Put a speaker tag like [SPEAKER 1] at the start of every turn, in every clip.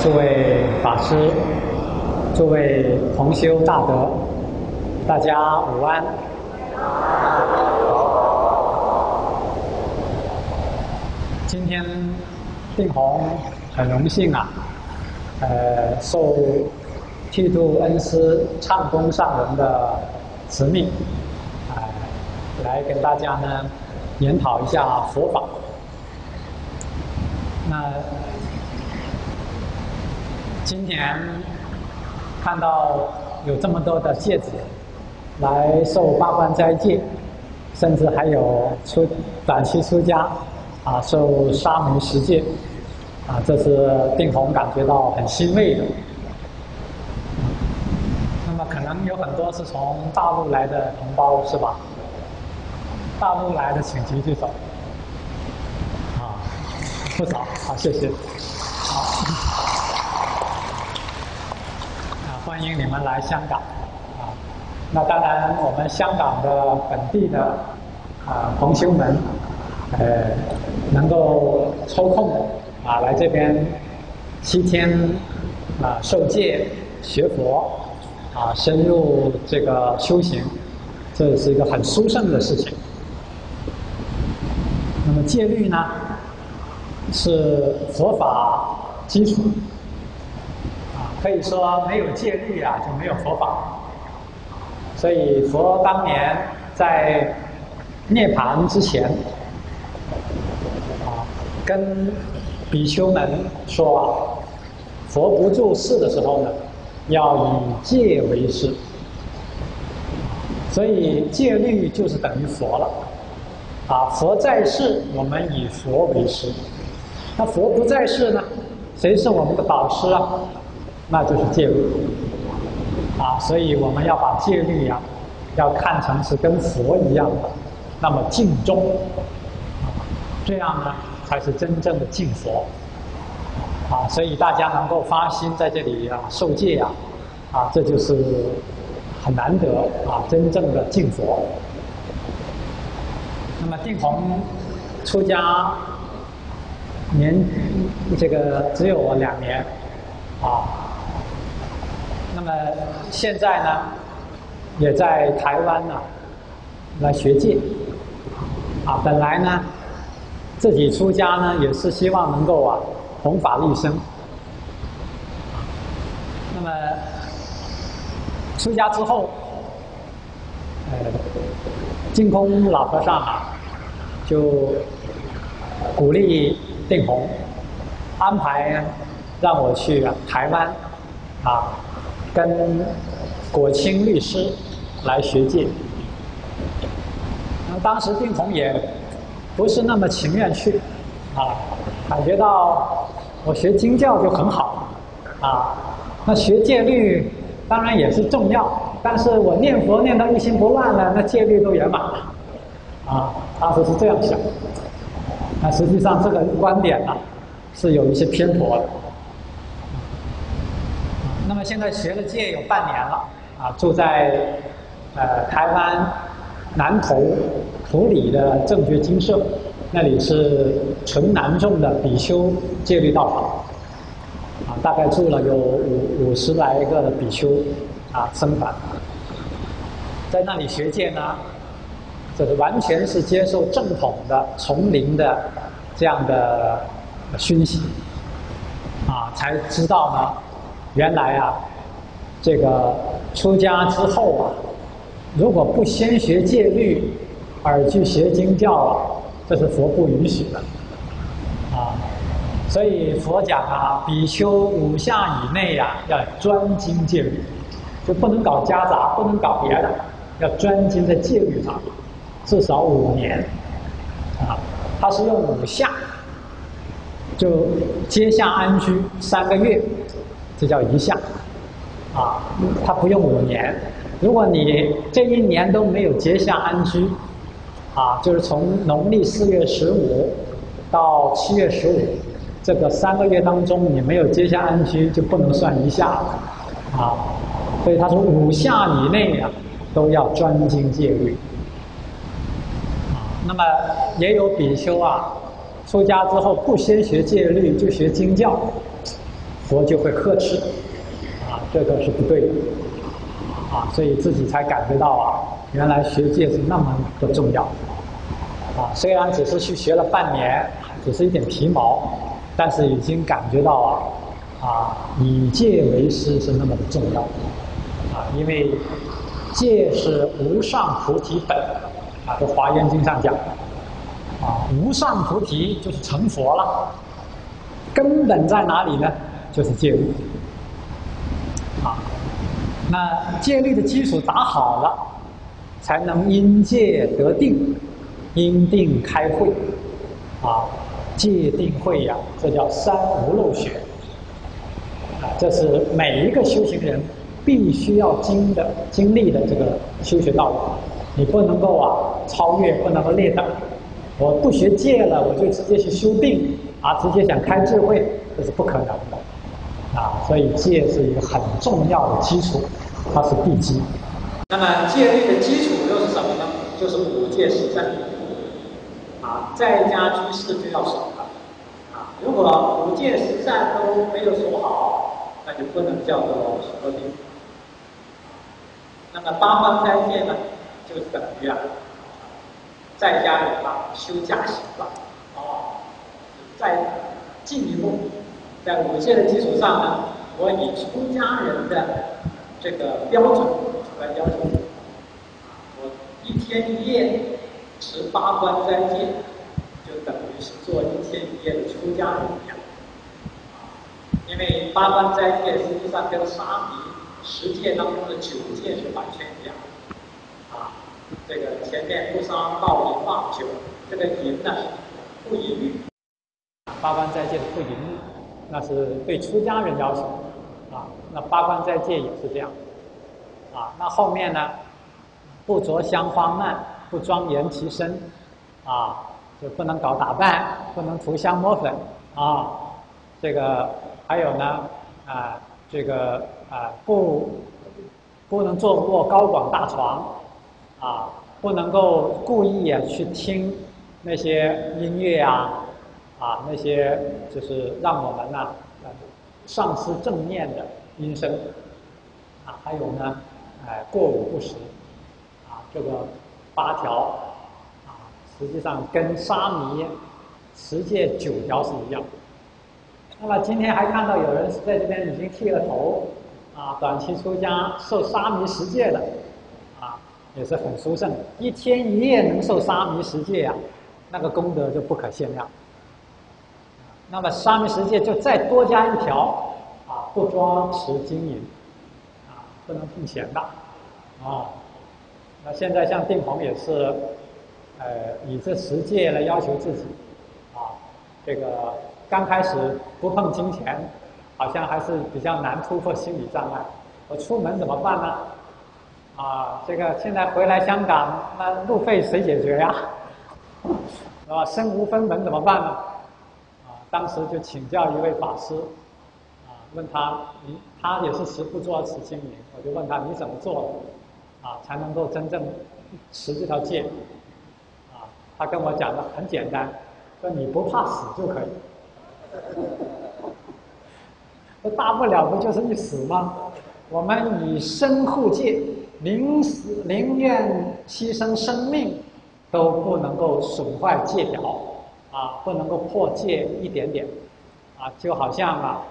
[SPEAKER 1] 诸位法师、诸位同修大德，大家午安。今天定红很荣幸啊，呃，受剃度恩师唱功上人的使命，啊、来跟大家呢研讨一下佛法。那今年看到有这么多的戒子来受八关斋戒，甚至还有出短期出家啊受沙弥十戒啊，这是定红感觉到很欣慰的。那么可能有很多是从大陆来的同胞是吧？大陆来的请举举手。啊，不少，好，谢谢。好。啊，欢迎你们来香港啊！那当然，我们香港的本地的啊同修们，呃，能够抽空啊来这边七天啊受戒学佛啊，深入这个修行，这是一个很殊胜的事情。那么戒律呢，是佛法基础。可以说没有戒律啊，就没有佛法。所以佛当年在涅槃之前，啊，跟比丘们说，佛不住世的时候呢，要以戒为师。所以戒律就是等于佛了。啊，佛在世，我们以佛为师。那佛不在世呢？谁是我们的导师啊？那就是戒律啊，所以我们要把戒律呀，要看成是跟佛一样的，那么敬重，这样呢才是真正的敬佛啊。所以大家能够发心在这里啊受戒呀，啊，这就是很难得啊，真正的敬佛。那么定红出家年这个只有两年啊。那么现在呢，也在台湾呢来学戒啊。本来呢，自己出家呢也是希望能够啊弘法利生。那么出家之后，呃，净空老和尚啊就鼓励定红，安排让我去台湾啊。跟果清律师来学戒，那当时定红也不是那么情愿去，啊，感觉到我学经教就很好，啊，那学戒律当然也是重要，但是我念佛念到一心不乱了，那戒律都圆满了，啊，当时是这样想，那实际上这个观点呢是有一些偏颇的。那么现在学了戒有半年了，啊，住在呃台湾南投埔里的正觉精舍，那里是纯南众的比丘戒律道场，啊，大概住了有五五十来个的比丘啊僧团，在那里学戒呢，这是完全是接受正统的丛林的这样的熏习，啊，才知道呢。原来啊，这个出家之后啊，如果不先学戒律而去学经教啊，这是佛不允许的，啊，所以佛讲啊，比丘五下以内呀，要专精戒律，就不能搞夹杂，不能搞别的，要专精在戒律上，至少五年，啊，他是用五下，就阶下安居三个月。这叫一下，啊，他不用五年。如果你这一年都没有结下安居，啊，就是从农历四月十五到七月十五这个三个月当中，你没有结下安居，就不能算一下，啊，所以他说五下以内啊，都要专精戒律。啊，那么也有比丘啊，出家之后不先学戒律就学经教，佛就会呵斥，啊，这个是不对的，啊，所以自己才感觉到啊，原来学戒是那么的重要，啊，虽然只是去学了半年，只是一点皮毛，但是已经感觉到啊，啊，以戒为师是那么的重要，啊，因为戒是无上菩提本，啊，这《华严经》上讲。啊，无上菩提就是成佛了，根本在哪里呢？就是戒律。啊，那戒律的基础打好了，才能因戒得定，因定开慧。啊，戒定慧呀，这叫三无漏学。啊，这是每一个修行人必须要经的经历的这个修学道路。你不能够啊超越，不能够劣等。我不学戒了，我就直接去修定啊，直接想开智慧，这是不可能的啊。所以戒是一个很重要的基础，它是必基。那么戒律的基础又是什么呢？就是五戒十善啊，在家居士就要守了啊。如果五戒十善都没有守好，那就不能叫做守定。那么八关斋戒呢，就等于啊。在家里啊，修家行了，哦，再进一步，在五戒的基础上呢，我以出家人的这个标准来要求，我一天一夜持八关斋戒，就等于是做一天一夜的出家人一样，因为八关斋戒实际上跟沙弥十戒当中的九戒是完全一样。啊这个前面不伤道淫放酒，这个淫呢不淫欲，八关斋戒的不淫欲，那是对出家人要求啊。那八关斋戒也是这样啊。那后面呢，不着香花蔓，不庄严其身啊，就不能搞打扮，不能涂香抹粉啊。这个还有呢啊，这个啊不不能坐卧高广大床啊。不能够故意啊去听那些音乐啊，啊那些就是让我们呢丧失正念的音声，啊还有呢，哎过午不食，啊这个八条，啊实际上跟沙弥持戒九条是一样。那么今天还看到有人在这边已经剃了头，啊短期出家受沙弥十戒的。啊也是很殊胜，一天一夜能受沙弥十戒呀，那个功德就不可限量。那么沙弥十戒就再多加一条啊，不装持金银，啊，不能碰钱的，啊。那现在像定鹏也是，呃，以这十戒来要求自己，啊，这个刚开始不碰金钱，好像还是比较难突破心理障碍。我出门怎么办呢？啊，这个现在回来香港，那路费谁解决呀？是吧？身无分文怎么办呢？当时就请教一位法师，啊，问他，你他也是持不做持经营，我就问他你怎么做，啊，才能够真正持这条戒？啊，他跟我讲的很简单，说你不怕死就可以，那大不了不就是一死吗？我们以身护戒。宁死宁愿牺牲生命，都不能够损坏戒条，啊，不能够破戒一点点，啊，就好像啊，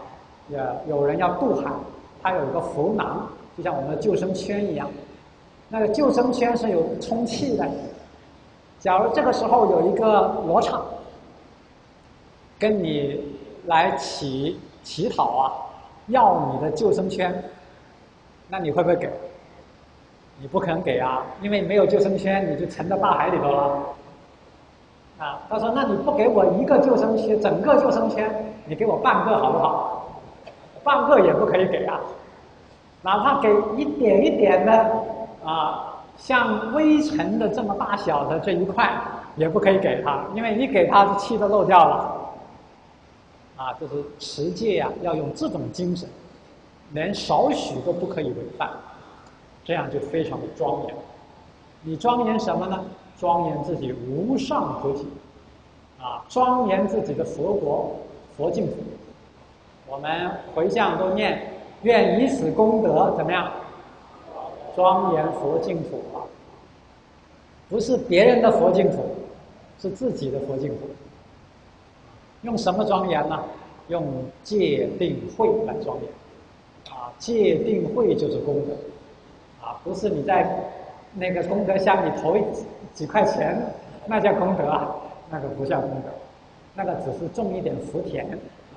[SPEAKER 1] 有有人要渡海，他有一个浮囊，就像我们的救生圈一样，那个救生圈是有充气的。假如这个时候有一个罗刹，跟你来乞乞讨啊，要你的救生圈，那你会不会给？你不可能给啊，因为没有救生圈，你就沉到大海里头了。啊，他说：“那你不给我一个救生圈，整个救生圈，你给我半个好不好？半个也不可以给啊，哪怕给一点一点的啊，像微尘的这么大小的这一块，也不可以给他，因为你给他，气都漏掉了。啊，就是持戒啊，要用这种精神，连少许都不可以违犯。”这样就非常的庄严。你庄严什么呢？庄严自己无上菩提，啊，庄严自己的佛国佛净土。我们回向都念，愿以此功德怎么样？庄严佛净土啊，不是别人的佛净土，是自己的佛净土。用什么庄严呢？用戒定慧来庄严。啊，戒定慧就是功德，啊，不是你在那个功德箱里投几几块钱，那叫功德啊，那个不叫功德，那个只是种一点福田，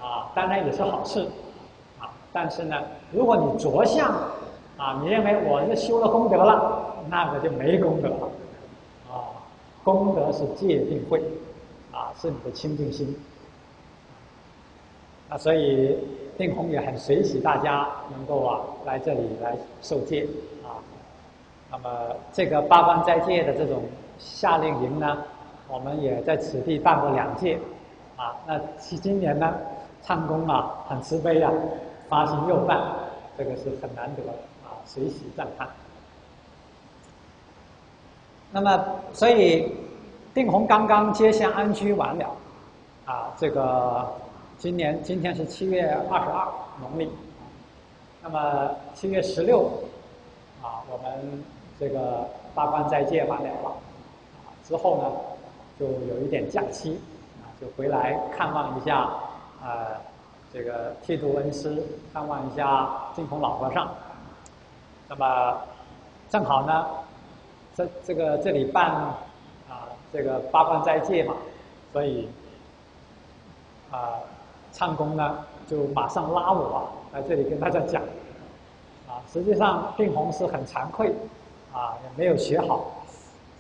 [SPEAKER 1] 啊，当然也是好事，啊，但是呢，如果你着相。啊，你认为我是修了功德了，那个就没功德了，啊，功德是戒定慧，啊，是你的清净心，啊，所以定空也很随喜大家能够啊来这里来受戒，那么这个八方斋戒的这种夏令营呢，我们也在此地办过两届，啊，那其今年呢，唱功啊很慈悲啊，发心又办，这个是很难得啊。随喜赞叹。那么，所以定红刚刚接下安居完了，啊，这个今年今天是七月二十二农历，那么七月十六，啊，我们这个八关斋戒完了，啊，之后呢，就有一点假期，啊，就回来看望一下，啊，这个剃度恩师，看望一下净空老和尚。那么，正好呢，这这个这里办啊这个八关斋戒嘛，所以啊唱功呢就马上拉我来这里跟大家讲啊。实际上，定红是很惭愧啊，也没有学好，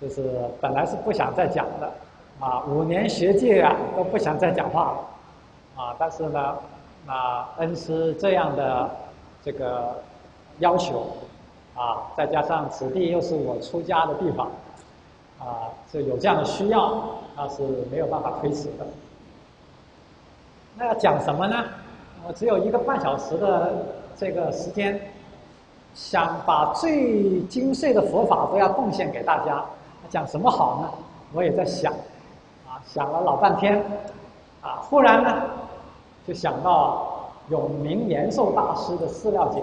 [SPEAKER 1] 就是本来是不想再讲的啊。五年学界啊，都不想再讲话了啊。但是呢，啊恩师这样的这个要求。啊，再加上此地又是我出家的地方，啊，是有这样的需要，那是没有办法推辞的。那要讲什么呢？我只有一个半小时的这个时间，想把最精粹的佛法都要贡献给大家，讲什么好呢？我也在想，啊，想了老半天，啊，忽然呢，就想到永明延寿大师的《四料解》。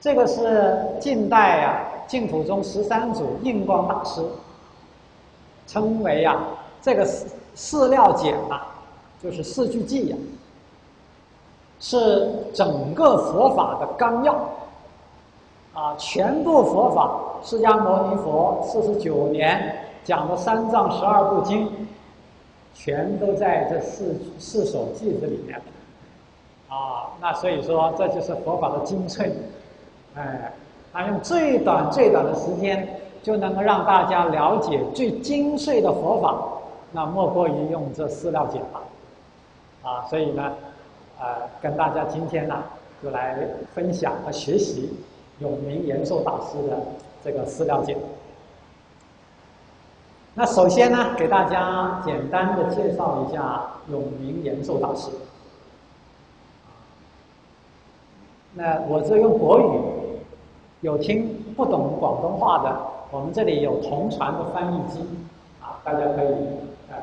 [SPEAKER 1] 这个是近代啊净土宗十三祖印光大师称为啊这个四四料解啊，就是四句偈呀，是整个佛法的纲要。啊，全部佛法释迦牟尼佛四十九年讲的三藏十二部经，全都在这四四首偈子里面。啊，那所以说这就是佛法的精粹。哎，他用最短最短的时间，就能够让大家了解最精粹的佛法，那莫过于用这四料解法，啊，所以呢，呃，跟大家今天呢，就来分享和学习永明延寿大师的这个四料解。那首先呢，给大家简单的介绍一下永明延寿大师。那我这用国语，有听不懂广东话的，我们这里有同传的翻译机，啊，大家可以，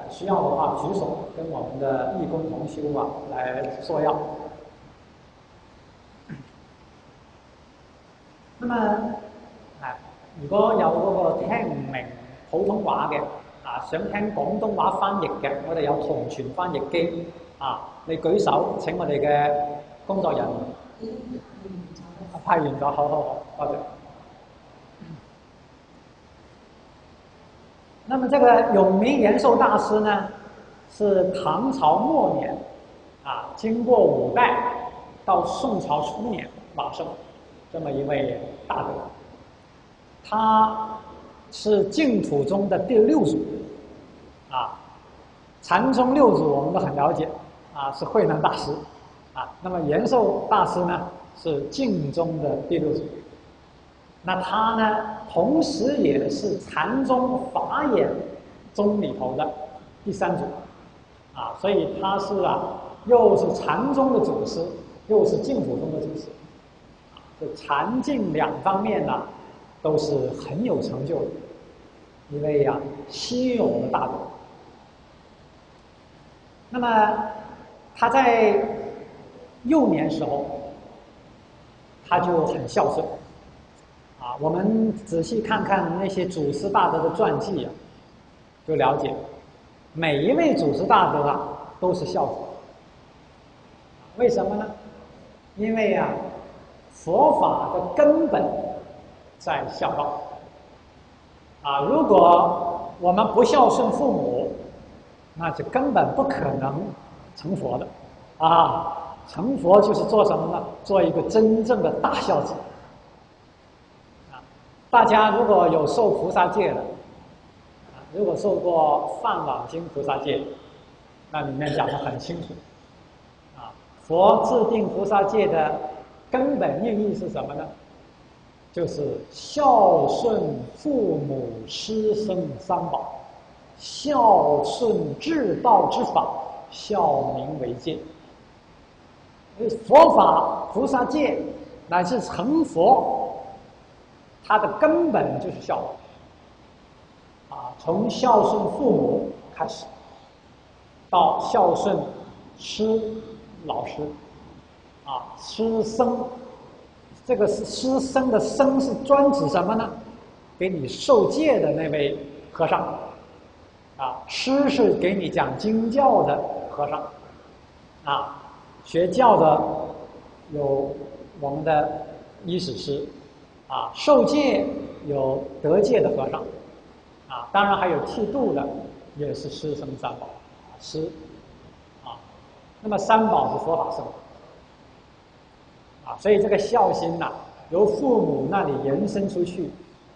[SPEAKER 1] 需要的话举手跟我们的义工同修啊来索要。那么，啊，如果有嗰個聽唔明普通話嘅，啊，想聽廣東話翻譯嘅，我哋有同傳翻譯機，啊，你舉手請我哋嘅工作人員。派完咗，好好好，多谢。那么这个永明延寿大师呢，是唐朝末年，啊，经过五代到宋朝初年往生，这么一位大德。他是净土宗的第六祖，啊，禅宗六祖我们都很了解，啊，是慧能大师。啊，那么延寿大师呢是净宗的第六祖，那他呢同时也是禅宗法眼宗里头的第三祖，啊，所以他是啊又是禅宗的祖师，又是净土宗的祖师，这禅净两方面呢都是很有成就的一位呀稀有的大德，那么他在幼年时候，他就很孝顺。啊，我们仔细看看那些祖师大德的传记啊，就了解，每一位祖师大德啊都是孝子。为什么呢？因为呀，佛法的根本在孝道。啊，如果我们不孝顺父母，那就根本不可能成佛的。啊，成佛就是做什么呢？做一个真正的大孝子。大家如果有受菩萨戒的，啊，如果受过《梵网经》菩萨戒，那里面讲的很清楚，啊，佛制定菩萨戒的根本意义是什么呢？就是孝顺父母师生三宝，孝顺至道之法，孝名为戒。佛法菩萨戒乃至成佛。它的根本就是孝，啊，从孝顺父母开始，到孝顺师老师，啊，师生，这个是师生的生是专指什么呢？给你受戒的那位和尚，啊，师是给你讲经教的和尚，啊，学教的有我们的医史师。啊，受戒有得戒的和尚，啊，当然还有剃度的，也是师生三宝，师，啊，那么三宝是佛法僧，啊，所以这个孝心呐，由父母那里延伸出去，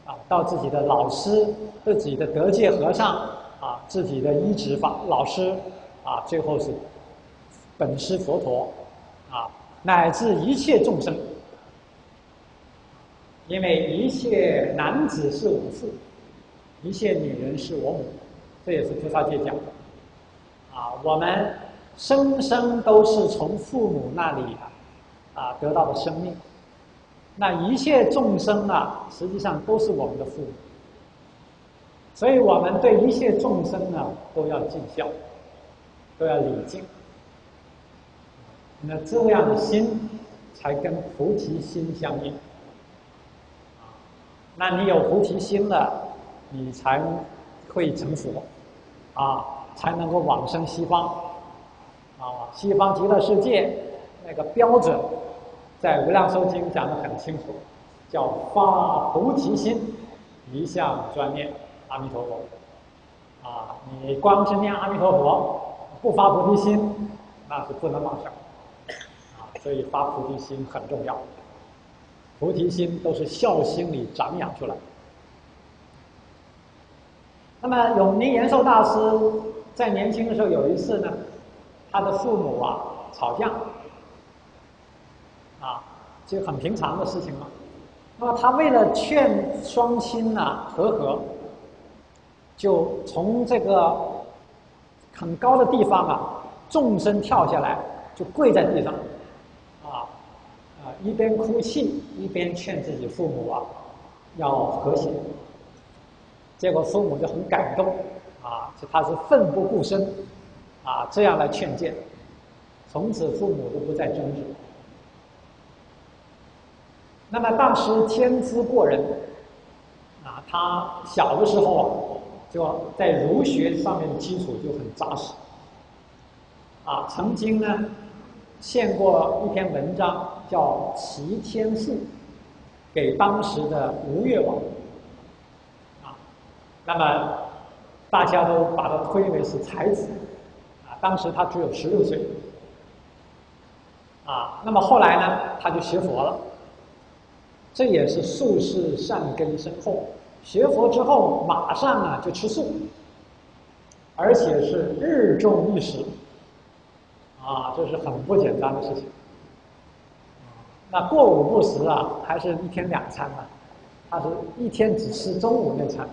[SPEAKER 1] 啊，到自己的老师、自己的得戒和尚，啊，自己的依止法老师，啊，最后是本师佛陀，啊，乃至一切众生。因为一切男子是我父，一切女人是我母，这也是菩萨戒讲的。啊，我们生生都是从父母那里啊得到的生命。那一切众生啊，实际上都是我们的父母，所以我们对一切众生呢都要尽孝，都要礼敬。那这样的心才跟菩提心相应。那你有菩提心了，你才会成佛，啊，才能够往生西方，啊，西方极乐世界那个标准，在《无量寿经》讲的很清楚，叫发菩提心，一向专念阿弥陀佛，啊，你光是念阿弥陀佛，不发菩提心，那是不能往生，啊，所以发菩提心很重要。菩提心都是孝心里长养出来。那么永明延寿大师在年轻的时候有一次呢，他的父母啊吵架，啊，就很平常的事情嘛。那么他为了劝双亲呐和和，就从这个很高的地方啊纵身跳下来，就跪在地上。一边哭泣一边劝自己父母啊，要和谐。结果父母就很感动，啊，就他是奋不顾身，啊，这样来劝谏。从此父母都不再争执。那么当时天资过人，啊，他小的时候啊，就在儒学上面的基础就很扎实，啊，曾经呢。献过一篇文章，叫《齐天赋》，给当时的吴越王。啊，那么大家都把他推为是才子，啊，当时他只有十六岁。啊，那么后来呢，他就学佛了。这也是术士善根深厚，学佛之后马上啊就吃素，而且是日中一食。啊，这是很不简单的事情。那过午不食啊，还是一天两餐啊？他是一天只吃中午那餐。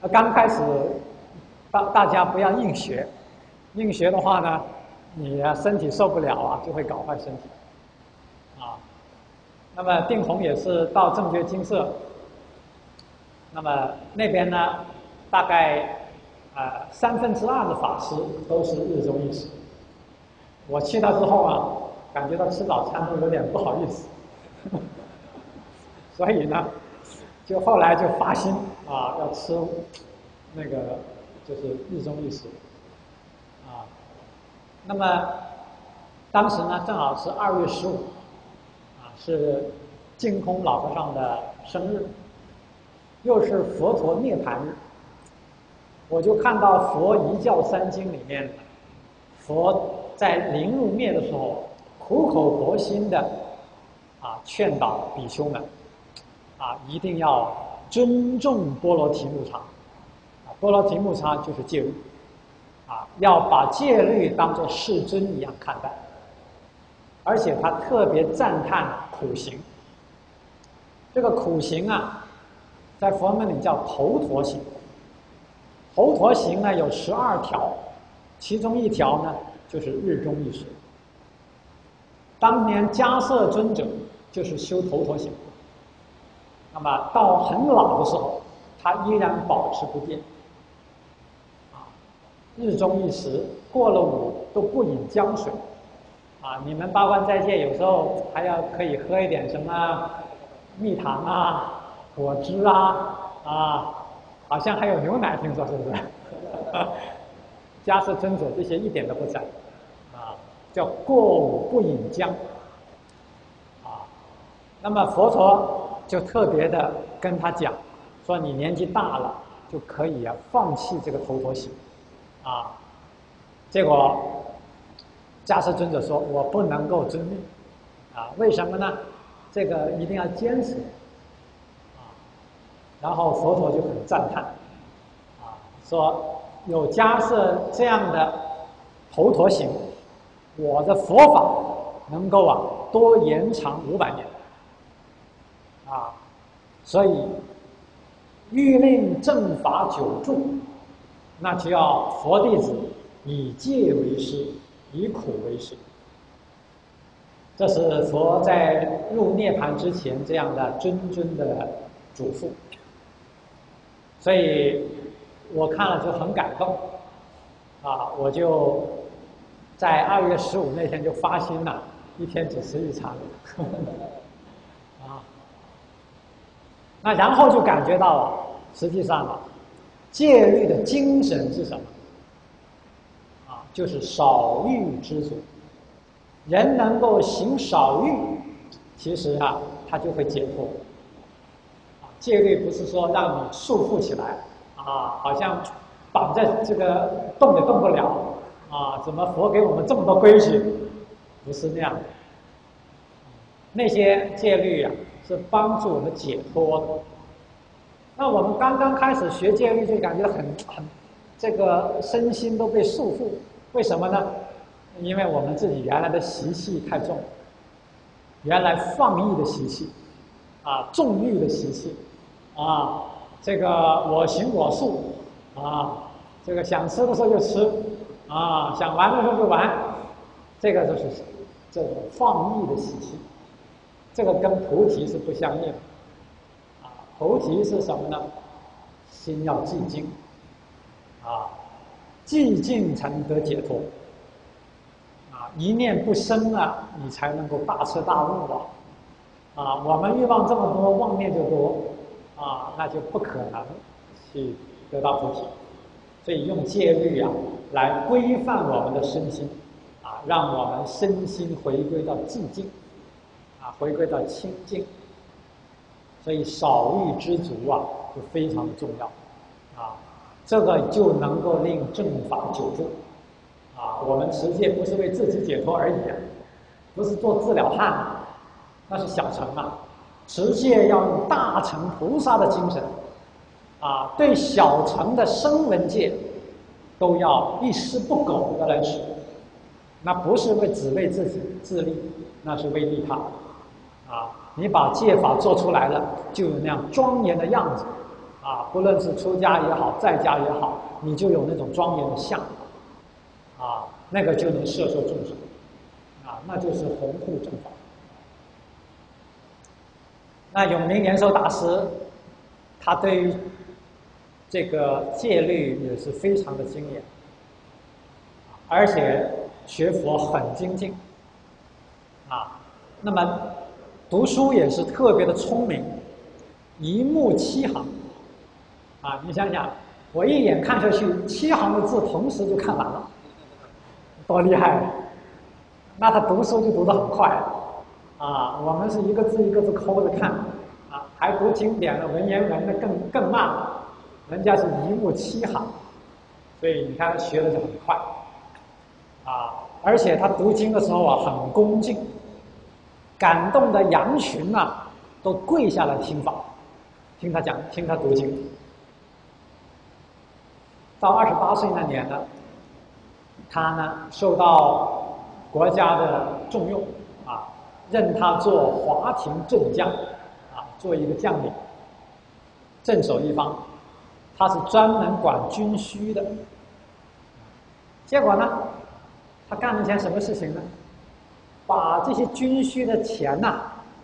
[SPEAKER 1] 那刚开始，大大家不要硬学，硬学的话呢，你身体受不了啊，就会搞坏身体。啊，那么定红也是到正觉金色，那么那边呢，大概呃，三分之二的法师都是日中一食。我去了之后啊，感觉到吃早餐都有点不好意思，所以呢，就后来就发心啊，要吃那个就是日中一食啊。那么当时呢，正好是二月十五啊，是净空老和尚的生日，又是佛陀涅盘日。我就看到佛一教三经里面，佛在临入灭的时候，苦口婆心的啊劝导比丘们，啊一定要尊重波罗提木叉，啊波罗提木叉就是戒律，啊要把戒律当做世尊一样看待，而且他特别赞叹苦行，这个苦行啊，在佛门里叫头陀行。头陀行呢有十二条，其中一条呢就是日中一时。当年迦摄尊者就是修头陀行，那么到很老的时候，他依然保持不变。啊，日中一时，过了午都不饮姜水。啊，你们八关斋戒有时候还要可以喝一点什么蜜糖啊、果汁啊啊。好像还有牛奶，听说是不是？迦摄尊者这些一点都不在，啊，叫过午不饮姜，啊，那么佛陀就特别的跟他讲，说你年纪大了就可以啊放弃这个头陀行，啊，结果迦摄尊者说我不能够遵命，啊，为什么呢？这个一定要坚持。啊然后佛陀就很赞叹，啊，说有迦摄这样的头陀行，我的佛法能够啊多延长五百年，啊，所以欲令正法久住，那就要佛弟子以戒为师，以苦为师。这是佛在入涅盘之前这样的谆谆的嘱咐。所以，我看了就很感动，啊，我就在二月十五那天就发心了，一天只吃一餐，啊，那然后就感觉到，啊，实际上啊，戒律的精神是什么？啊，就是少欲知足，人能够行少欲，其实啊，他就会解脱。戒律不是说让你束缚起来，啊，好像绑在这个动也动不了，啊，怎么佛给我们这么多规矩？不是那样的。那些戒律啊，是帮助我们解脱的。那我们刚刚开始学戒律，就感觉很很，这个身心都被束缚。为什么呢？因为我们自己原来的习气太重，原来放逸的习气，啊，纵欲的习气。啊，这个我行我素，啊，这个想吃的时候就吃，啊，想玩的时候就玩，这个就是这种放逸的习气，这个跟菩提是不相应。的，啊，菩提是什么呢？心要寂静，啊，寂静才能得解脱，啊，一念不生啊，你才能够大彻大悟啊，啊，我们欲望这么多，妄念就多。啊，那就不可能去得到菩提，所以用戒律啊来规范我们的身心，啊，让我们身心回归到寂静，啊，回归到清净。所以少欲知足啊，就非常的重要，啊，这个就能够令正法久住，啊，我们持戒不是为自己解脱而已啊，不是做治疗汉，那是小乘啊。持戒要用大乘菩萨的精神，啊，对小乘的声闻戒，都要一丝不苟的来持，那不是为只为自己自利，那是为利他，啊，你把戒法做出来了，就有那样庄严的样子，啊，不论是出家也好，在家也好，你就有那种庄严的相，啊，那个就能摄受众生，啊，那就是弘护正法。那永明延寿大师，他对于这个戒律也是非常的精严，而且学佛很精进，啊，那么读书也是特别的聪明，一目七行，啊，你想想，我一眼看下去，七行的字同时就看完了，多厉害！那他读书就读得很快，啊，我们是一个字一个字抠着看，啊，还读经典的文言文的更更慢了，人家是一目七行，所以你看他学的就很快，啊，而且他读经的时候啊很恭敬，感动的羊群呐都跪下来听法，听他讲，听他读经。到二十八岁那年呢，他呢受到。国家的重用，啊，任他做华亭镇将，啊，做一个将领，镇守一方。他是专门管军需的。结果呢，他干了件什么事情呢？把这些军需的钱呐，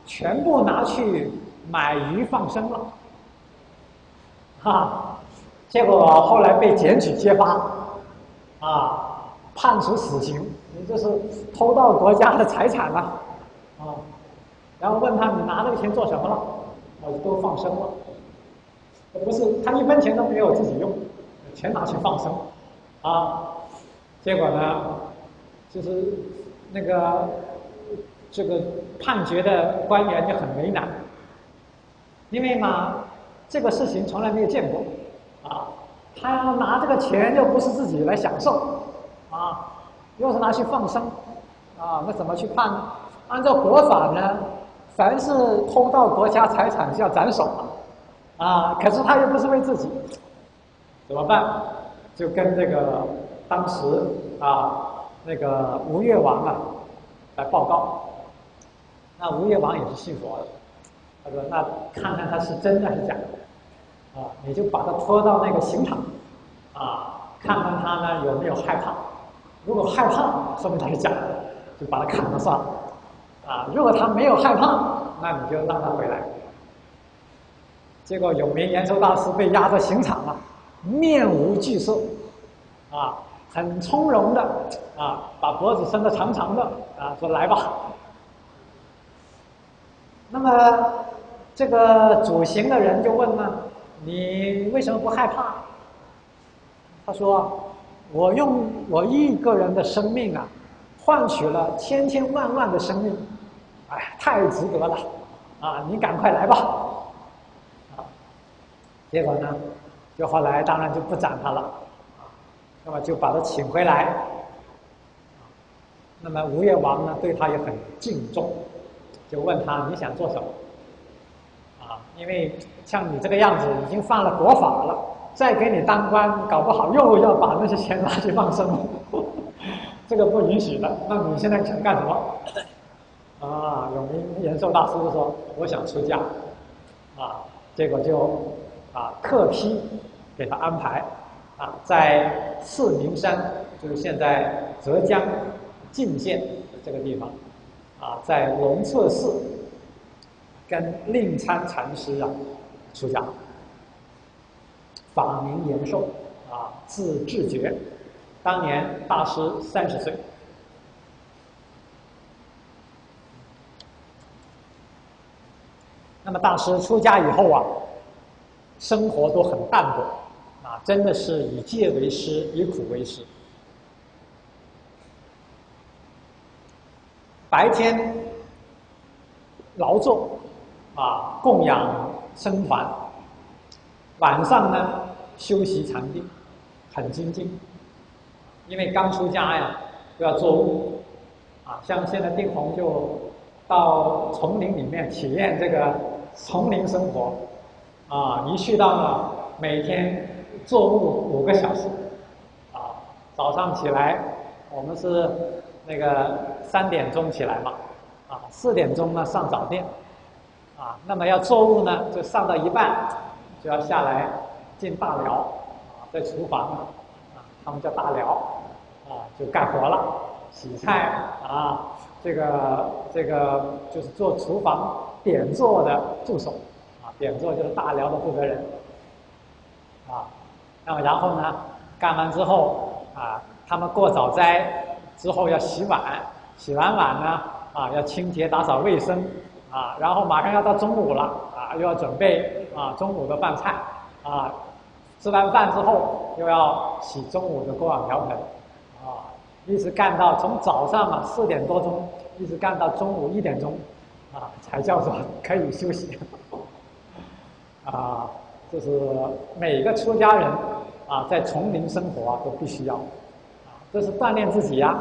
[SPEAKER 1] 全部拿去买鱼放生了。哈，结果后来被检举揭发，啊。判处死刑，你这是偷盗国家的财产了，啊！然后问他你拿这个钱做什么了？我都放生了，不是他一分钱都没有自己用，全拿去放生，啊！结果呢，就是那个这个判决的官员就很为难，因为嘛，这个事情从来没有见过，啊，他要拿这个钱又不是自己来享受。啊，又是拿去放生，啊，那怎么去判呢？按照国法呢，凡是偷盗国家财产是要斩首的，啊，可是他又不是为自己，怎么办？就跟这个当时啊那个吴越王啊来报告。那吴越王也是信佛的，他说：“那看看他是真的还是假的，啊，你就把他拖到那个刑场，啊，看看他呢有没有害怕。”如果害怕，说明他是假的，就把他砍了算了。啊，如果他没有害怕，那你就让他回来。结果有名延寿大师被押在刑场了，面无惧色，啊，很从容的啊，把脖子伸得长长的啊，说来吧。那么这个主刑的人就问呢，你为什么不害怕？他说。我用我一个人的生命啊，换取了千千万万的生命，哎，太值得了，啊，你赶快来吧，结果呢，就后来当然就不斩他了，那么就把他请回来，那么吴越王呢对他也很敬重，就问他你想做什么，啊，因为像你这个样子已经犯了国法了。再给你当官，搞不好又要把那些钱拿去放生，这个不允许的。那你现在想干什么？啊，永明延寿大师就说：“我想出家。”啊，结果就啊特批给他安排啊，在次名山，就是现在浙江靖县这个地方，啊，在龙策寺跟令参禅师啊出家。法名延寿，啊，字智觉，当年大师三十岁。那么大师出家以后啊，生活都很淡薄，啊，真的是以戒为师，以苦为师。白天劳作，啊，供养僧团。晚上呢，修习禅定，很精进。因为刚出家呀，都要做务，啊，像现在丁红就到丛林里面体验这个丛林生活，啊，一去到呢，每天做务五个小时，啊，早上起来，我们是那个三点钟起来嘛，啊，四点钟呢上早殿，啊，那么要做务呢，就上到一半。就要下来进大寮啊，在厨房啊，他们叫大寮啊，就干活了，洗菜啊，这个这个就是做厨房点做的助手点做就是大寮的负责人。啊，那么然后呢，干完之后啊，他们过早斋之后要洗碗，洗完碗呢啊要清洁打扫卫生。啊，然后马上要到中午了啊，又要准备啊中午的饭菜。啊，吃完饭之后又要洗中午的锅碗瓢盆。啊，一直干到从早上啊四点多钟，一直干到中午一点钟啊，才叫做可以休息。啊。这是每个出家人啊，在丛林生活啊，都必须要啊，这是锻炼自己呀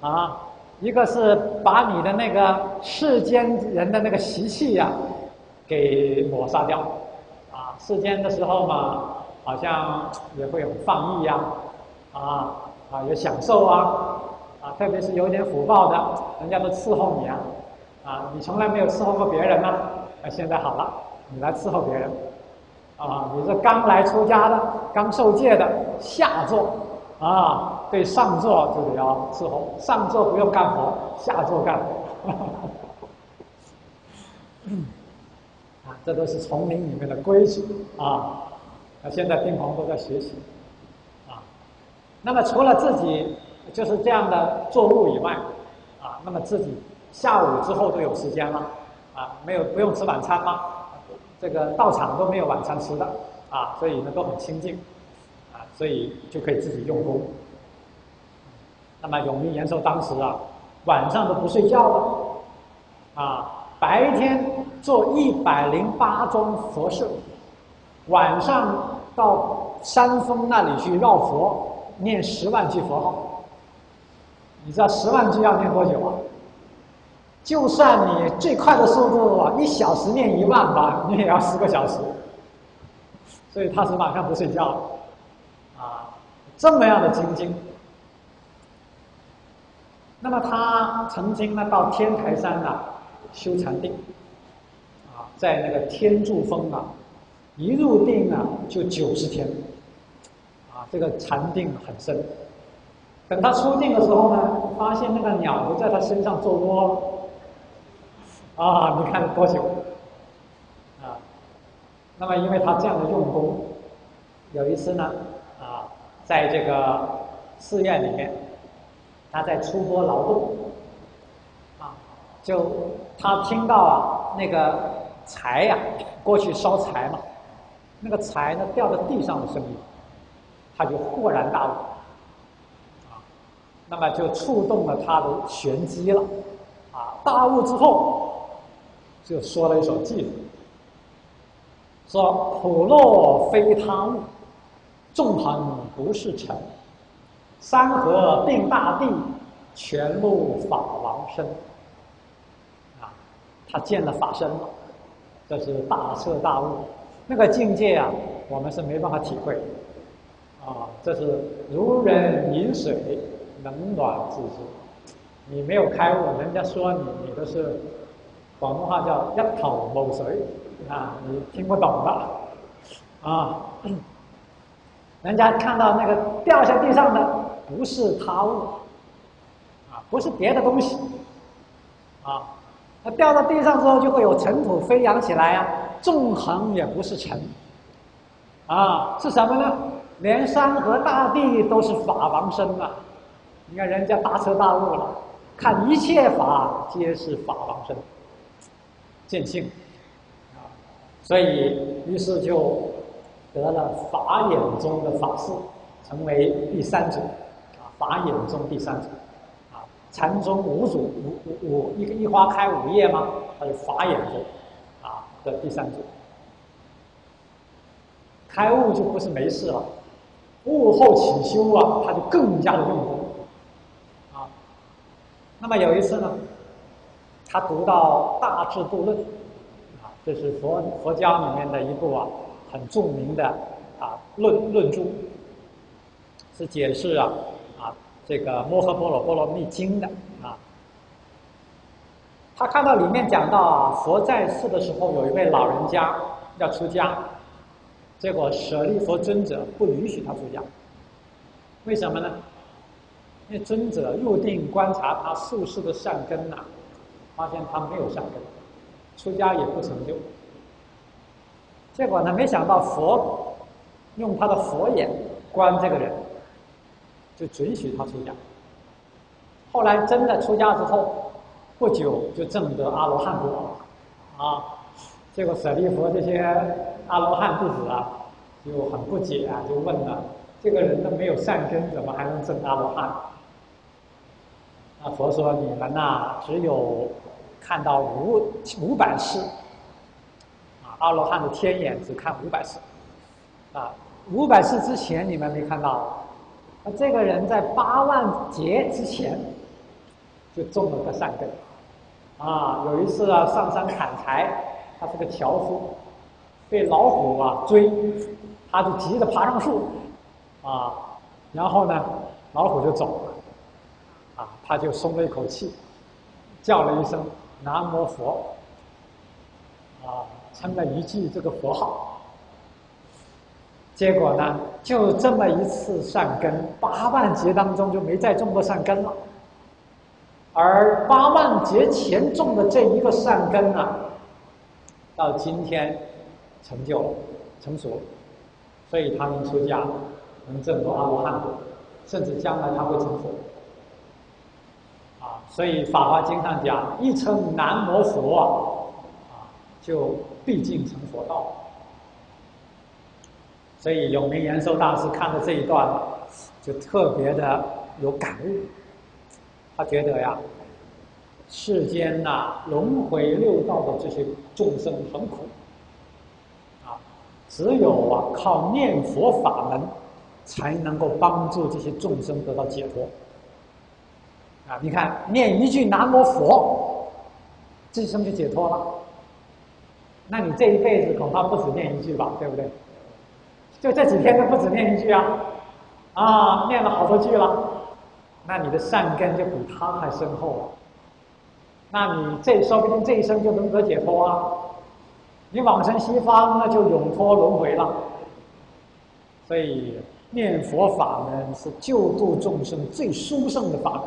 [SPEAKER 1] 啊，一个是把你的那个世间人的那个习气呀，给抹杀掉啊。世间的时候嘛，好像也会有放逸呀，啊啊有享受啊啊，特别是有点福报的，人家都伺候你啊啊，你从来没有伺候过别人吗？那现在好了，你来伺候别人。啊，你这刚来出家的，刚受戒的下座，啊，对上座就得要伺候，上座不用干活，下座干活。啊，这都是丛林里面的规矩啊。那现在丁鹏都在学习，啊，那么除了自己就是这样的作物以外，啊，那么自己下午之后都有时间了，啊，没有不用吃晚餐吗？这个道场都没有晚餐吃的啊，所以呢都很清净啊，所以就可以自己用功。那么永明延寿当时啊，晚上都不睡觉了啊，白天做一百零八桩佛事，晚上到山峰那里去绕佛，念十万句佛号。你知道十万句要念多久啊？就算你最快的速度啊，一小时念一万吧，你也要十个小时。所以他是晚上不睡觉，啊，这么样的精进。那么他曾经呢到天台山啊修禅定，啊，在那个天柱峰啊，一入定啊就九十天，啊，这个禅定很深。等他出定的时候呢，发现那个鸟不在他身上做窝。啊，你看多久？啊，那么因为他这样的用功，有一次呢，啊，在这个寺院里面，他在出钵劳动，啊，就他听到啊那个柴呀过去烧柴嘛，那个柴呢掉在地上的声音，他就豁然大悟，啊，那么就触动了他的玄机了，啊，大悟之后。就说了一首偈，说普落非他物，纵横不是尘，山河定大地，全入法王身。啊，他见了法身了，这是大彻大悟。那个境界啊，我们是没办法体会。啊，这是如人饮水，冷暖自知。你没有开悟，人家说你，你都是。广东话叫一头雾水啊，你听不懂的啊。人家看到那个掉下地上的不是他物啊，不是别的东西啊，它掉到地上之后就会有尘土飞扬起来呀，纵横也不是尘啊，是什么呢？连山河大地都是法王身啊！你看人家大彻大悟了，看一切法皆是法王身。见性，啊，所以于是就得了法眼中的法师，成为第三组，啊，法眼中第三组，啊，禅宗五祖五五五一一花开五叶吗？他就法眼中，啊的第三组，开悟就不是没事了，悟后起修啊，他就更加的用功，啊，那么有一次呢。他读到《大智度论》，啊，这是佛佛教里面的一部啊很著名的啊论论著，是解释啊啊这个《摩诃波罗波罗蜜经》的啊。他看到里面讲到啊，佛在世的时候有一位老人家要出家，结果舍利佛尊者不允许他出家，为什么呢？因为尊者入定观察他宿世的善根呐。发现他没有善根，出家也不成就。结果呢，没想到佛用他的佛眼观这个人，就准许他出家。后来真的出家之后，不久就证得阿罗汉果，啊，结果舍利弗这些阿罗汉弟子啊，就很不解啊，就问了：这个人都没有善根，怎么还能证阿罗汉？那佛说：你们呐，只有看到五五百世，啊，阿罗汉的天眼只看五百世，啊，五百世之前你们没看到，那这个人在八万劫之前。就种了个善根，啊，有一次啊上山砍柴，他是个樵夫，被老虎啊追，他就急着爬上树，啊，然后呢老虎就走了，啊，他就松了一口气，叫了一声南无佛，啊，称了一句这个佛号，结果呢就这么一次善根，八万劫当中就没再种过善根了。而八万劫前种的这一个善根呢，到今天成就成熟，所以他能出家，能证得阿罗汉果，甚至将来他会成佛。啊，所以《法华经》上讲，一称南无佛啊，就必定成佛道。所以永明延寿大师看到这一段，就特别的有感悟。他觉得呀，世间呐轮回六道的这些众生很苦，啊，只有啊靠念佛法门，才能够帮助这些众生得到解脱。啊，你看念一句南无佛，这一生就解脱了。那你这一辈子恐怕不止念一句吧，对不对？就这几天都不止念一句啊，啊，念了好多句了。那你的善根就比他还深厚啊。那你这说不定这一生就能得解脱啊！你往生西方，那就永脱轮回了。所以念佛法门是救度众生最殊胜的法门。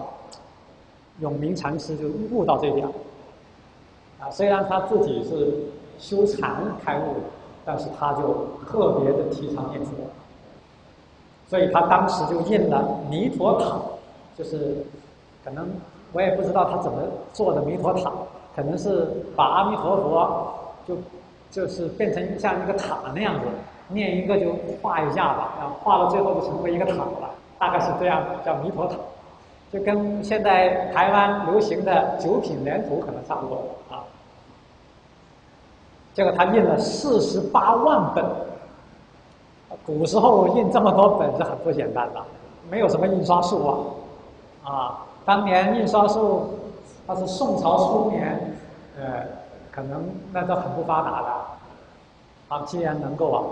[SPEAKER 1] 永明禅师就悟到这点。啊，虽然他自己是修禅开悟，但是他就特别的提倡念佛。所以他当时就印了弥陀塔。就是，可能我也不知道他怎么做的弥陀塔，可能是把阿弥陀佛就就是变成像一个塔那样子，念一个就画一下吧，然后画到最后就成为一个塔了，大概是这样，叫弥陀塔，就跟现在台湾流行的九品莲图可能差不多啊。结果他印了四十八万本，古时候印这么多本是很不简单的，没有什么印刷术啊。啊，当年印刷术，它是宋朝初年，呃，可能那都很不发达的，啊，既然能够啊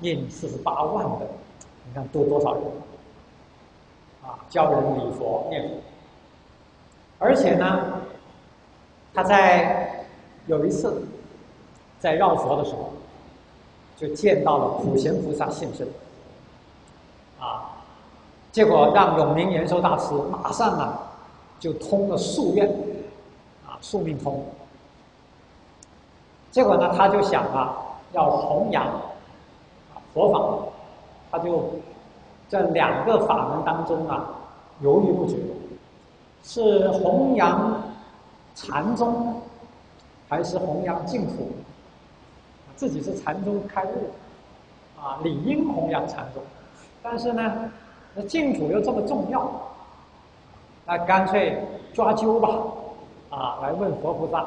[SPEAKER 1] 印四十八万本，你看多多少人，啊，教人礼佛念佛，而且呢，他在有一次在绕佛的时候，就见到了普贤菩萨现身，啊。结果让永明延寿大师马上啊，就通了宿愿，啊，宿命通。结果呢，他就想啊，要弘扬佛法，他就在两个法门当中啊，犹豫不决，是弘扬禅宗，还是弘扬净土？自己是禅宗开悟，啊，理应弘扬禅宗，但是呢？那净土又这么重要，那干脆抓阄吧，啊，来问佛菩萨。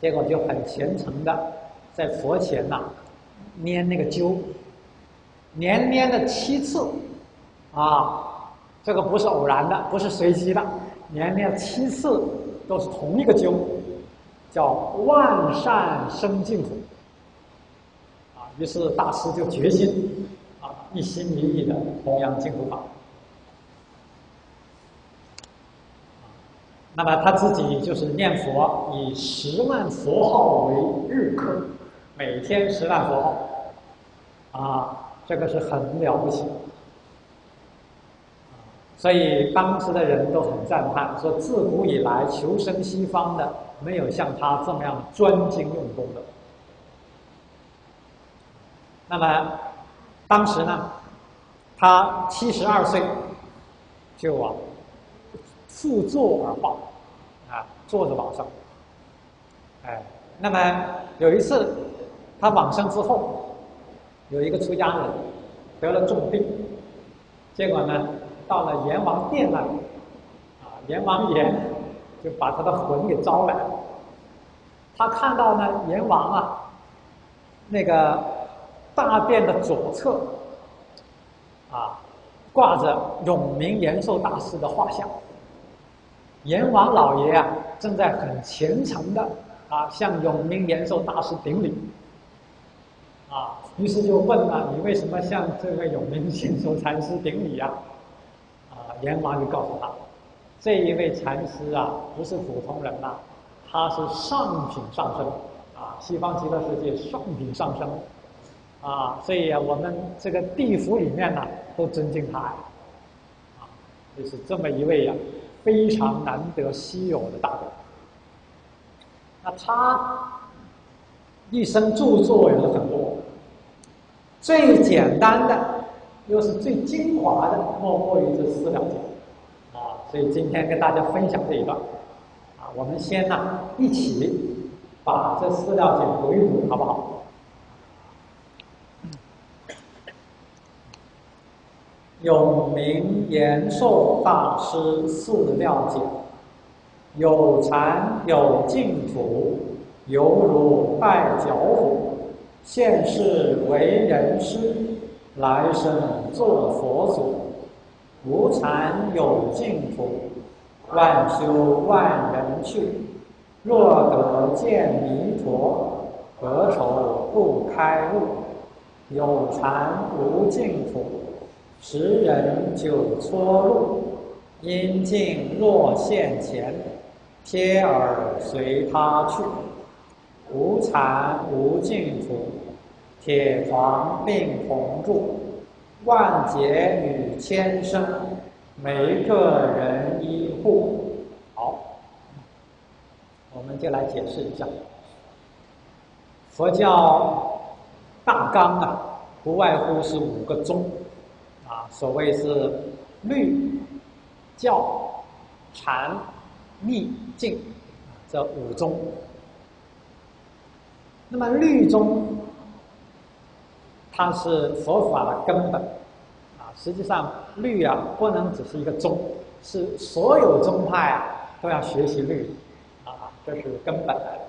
[SPEAKER 1] 结果就很虔诚的在佛前呐，拈那个阄，连拈了七次，啊，这个不是偶然的，不是随机的，连念七次都是同一个阄，叫万善生净土。啊，于是大师就决心。啊一心一意的弘扬净土法，那么他自己就是念佛，以十万佛号为日课，每天十万佛号，啊，这个是很了不起，所以当时的人都很赞叹，说自古以来求生西方的，没有像他这么样专精用功的。那么。当时呢，他七十二岁，就啊，负坐而化，啊，坐着往生。哎，那么有一次，他往生之后，有一个出家人得了重病，结果呢，到了阎王殿那里，啊，阎王爷就把他的魂给招来。他看到呢，阎王啊，那个大殿的左侧，啊，挂着永明延寿大师的画像。阎王老爷啊，正在很虔诚的。啊，向永明延寿大师顶礼。啊，于是就问了：“你为什么向这个永明延寿禅师顶礼呀？”啊，阎王就告诉他：“这一位禅师啊，不是普通人呐，他是上品上生，啊，西方极乐世界上品上生，啊，所以啊，我们这个地府里面呢，都尊敬他呀，啊，就是这么一位呀，非常难得稀有的大德。”那他一生著作有很多，最简单的又是最精华的，莫过于这四了解啊。所以今天跟大家分享这一段啊，我们先呢一起把这四了解读一读，好不好？永明延寿大师四料解。有禅有净土，犹如拜脚虎。现世为人师，来生做佛祖。无禅有净土，万修万人去。若得见弥陀，何愁不开悟？有禅无净土，十人九撮路。因境若现前。贴耳随他去，无禅无净土，铁床并同住，万劫与千生，每一个人一户。好，我们就来解释一下，佛教大纲啊，不外乎是五个宗，啊，所谓是律、教、禅。密境，这五宗。那么律宗，它是佛法的根本，啊，实际上律啊不能只是一个宗，是所有宗派啊都要学习律，啊，这是根本的。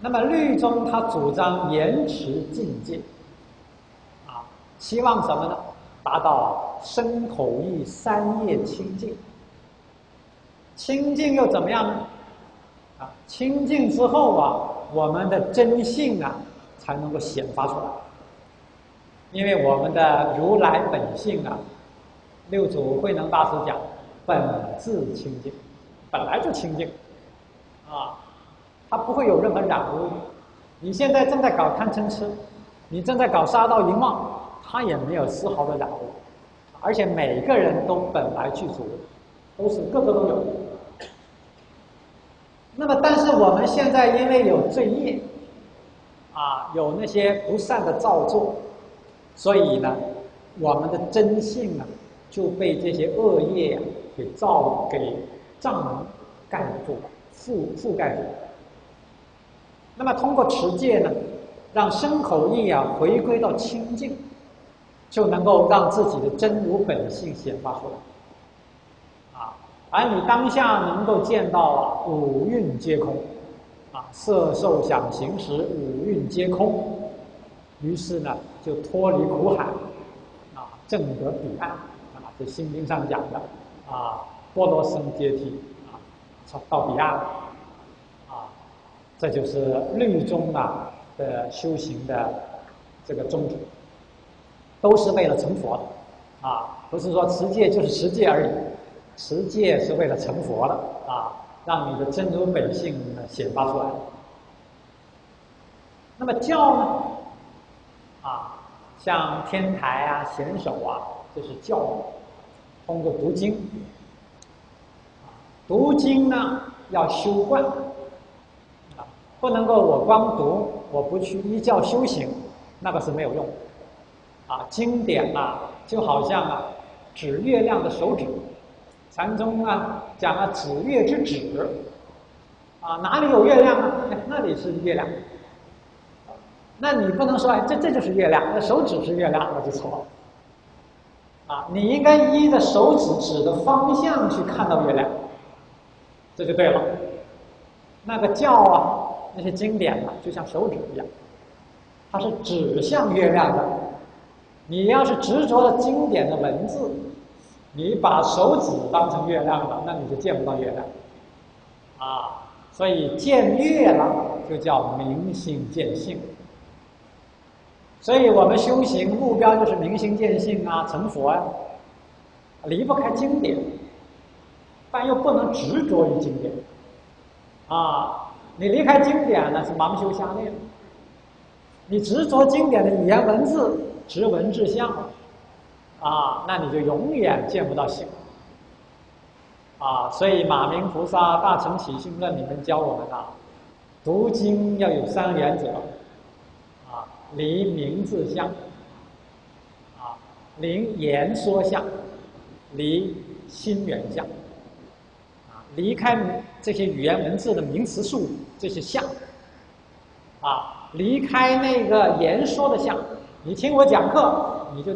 [SPEAKER 1] 那么律宗它主张延迟境界，啊，希望什么呢？达到身口意三业清净。清净又怎么样呢？啊，清净之后啊，我们的真性啊才能够显发出来。因为我们的如来本性啊，六祖慧能大师讲，本自清净，本来就清净，啊，它不会有任何染污。你现在正在搞贪嗔痴，你正在搞杀盗淫妄，它也没有丝毫的染污，而且每个人都本来具足，都是个个都有。那么，但是我们现在因为有罪业，啊，有那些不善的造作，所以呢，我们的真性啊就被这些恶业啊给造给障盖住、覆覆盖住。那么，通过持戒呢，让身口意啊回归到清净，就能够让自己的真如本性显发出来。而你当下能够见到啊，五蕴皆空，啊，色受想行识五蕴皆空，于是呢，就脱离苦海，啊，证得彼岸，啊，这心经上讲的，啊，波罗僧阶梯，啊，到彼岸，啊，这就是律宗啊的修行的这个宗旨，都是为了成佛的，啊，不是说持戒就是持戒而已。持戒是为了成佛的啊，让你的真如本性呢显发出来。那么教呢，啊，像天台啊、显手啊，这是教，通过读经。读经呢要修观，啊，不能够我光读，我不去依教修行，那个是没有用。啊，经典啊，就好像啊，指月亮的手指。禅宗啊，讲了指月之指。啊，哪里有月亮啊？那里是月亮。那你不能说哎，这这就是月亮，那手指是月亮，那就错了。啊，你应该依着手指指的方向去看到月亮，这就对了。那个教啊，那些经典啊，就像手指一样，它是指向月亮的。你要是执着了经典的文字，你把手指当成月亮了，那你就见不到月亮。啊，所以见月了，就叫明心见性。所以我们修行目标就是明心见性啊，成佛啊，离不开经典，但又不能执着于经典，啊，你离开经典呢是盲修瞎练，你执着经典的语言文字，执文字相，啊，那你就永远见不到性，啊，所以马明菩萨《大乘起信论》里面教我们啊，读经要有三原则。啊离名字相，啊，离言说相，离心缘相，啊，离开这些语言文字的名词术语这些相，啊，离开那个言说的相。你听我讲课，你就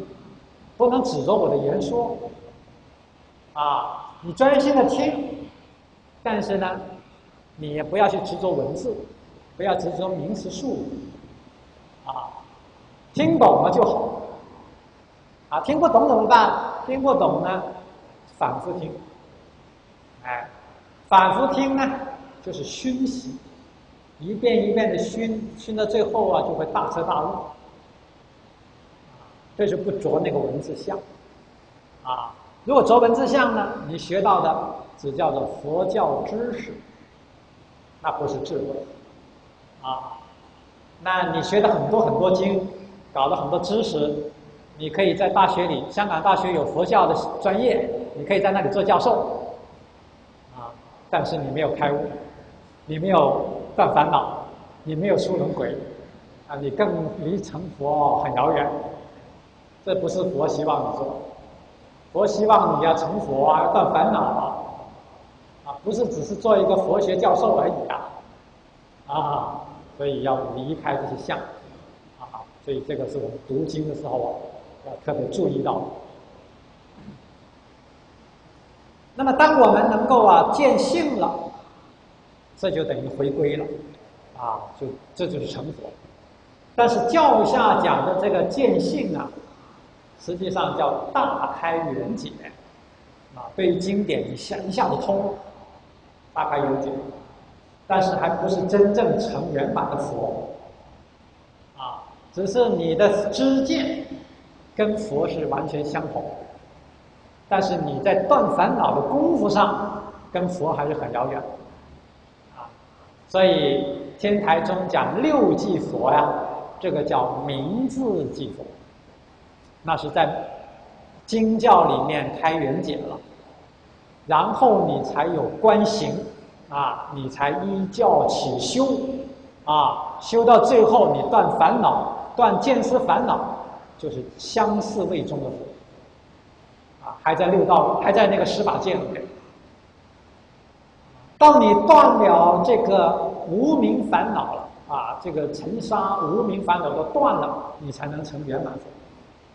[SPEAKER 1] 不能指着我的言说，啊，你专心的听，但是呢，你也不要去执着文字，不要执着名词术语。啊，听懂了就好。啊，听不懂怎么办？听不懂呢，反复听。哎，反复听呢，就是熏习，一遍一遍的熏，熏到最后啊，就会大彻大悟。这是不着那个文字相。啊，如果着文字相呢，你学到的只叫做佛教知识，那不是智慧。啊。那你学了很多很多经，搞了很多知识，你可以在大学里，香港大学有佛教的专业，你可以在那里做教授，啊，但是你没有开悟，你没有断烦恼，你没有出轮回，啊，你更离成佛很遥远，这不是佛希望你做，佛希望你要成佛啊，要断烦恼啊，啊，不是只是做一个佛学教授而已啊，啊。所以要离开这些相，啊，所以这个是我们读经的时候啊，要特别注意到。那么，当我们能够啊见性了，这就等于回归了，啊，就这就是成佛。但是教下讲的这个见性啊，实际上叫大开圆解，啊，对于经典一下一下子通，大开圆解。但是还不是真正成圆满的佛，啊，只是你的知见跟佛是完全相同，但是你在断烦恼的功夫上跟佛还是很遥远，啊，所以天台中讲六即佛呀，这个叫名字即佛，那是在经教里面开圆解了，然后你才有观行。啊，你才依教起修，啊，修到最后，你断烦恼，断见思烦恼，就是相似位中的佛，啊，还在六道，还在那个十法界里面。当你断了这个无名烦恼了，啊，这个尘沙无名烦恼都断了，你才能成圆满佛，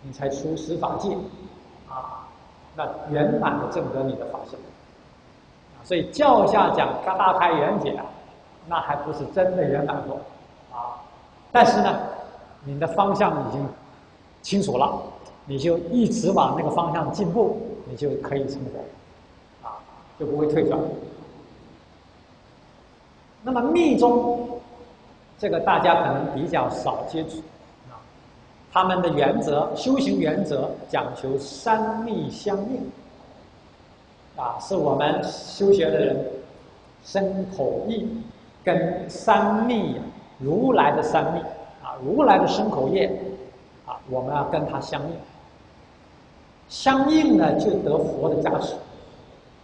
[SPEAKER 1] 你才出十法界，啊，那圆满的证得你的法相。所以教下讲大开圆解，那还不是真的圆满过啊。但是呢，你的方向已经清楚了，你就一直往那个方向进步，你就可以成佛啊，就不会退转。那么密宗，这个大家可能比较少接触。他们的原则，修行原则讲求三密相应。啊，是我们修学的人身口意跟三密如来的三密啊，如来的身口业啊，我们要跟他相应，相应呢就得佛的加持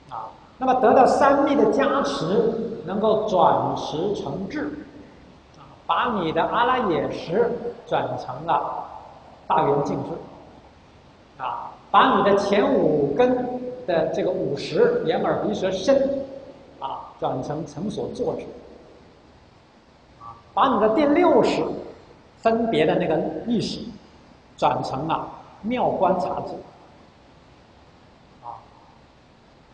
[SPEAKER 1] 啊。那么得到三密的加持，能够转识成智啊，把你的阿拉也识转成了大圆镜智，啊，把你的前五根的这个五识眼耳鼻舌身，啊，转成成所作智，啊，把你的第六识分别的那个意识转成了妙观察智，啊，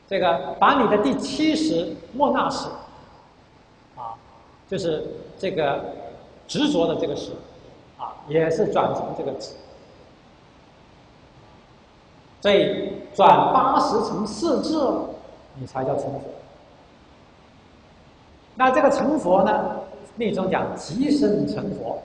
[SPEAKER 1] 这个把你的第七识莫那识。就是这个执着的这个识，啊，也是转成这个执，所以转八十成四智，你才叫成佛。那这个成佛呢，密宗讲即生成佛，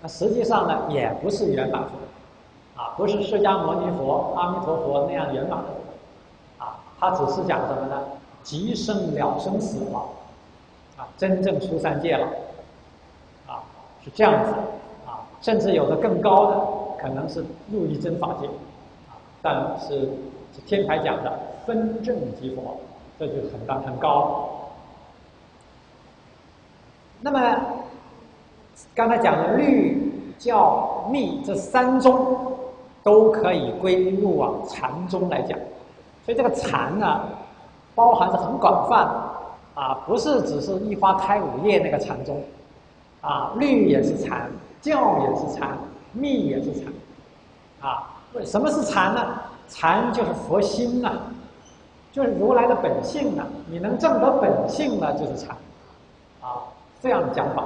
[SPEAKER 1] 那实际上呢，也不是圆满佛，啊，不是释迦牟尼佛、阿弥陀佛那样圆满的，啊，他只是讲什么呢？即生了生死了。啊，真正出三界了，啊，是这样子，啊，甚至有的更高的，可能是入一真法界，但是是天台讲的分正即佛，这就很大很高。那么刚才讲的律教密这三宗，都可以归入往禅宗来讲，所以这个禅呢，包含着很广泛。啊，不是只是一花开五叶那个禅宗，啊，律也是禅，教也是禅，密也是禅，啊，什么是禅呢？禅就是佛心啊，就是如来的本性啊，你能证得本性呢，就是禅，啊，这样的讲法。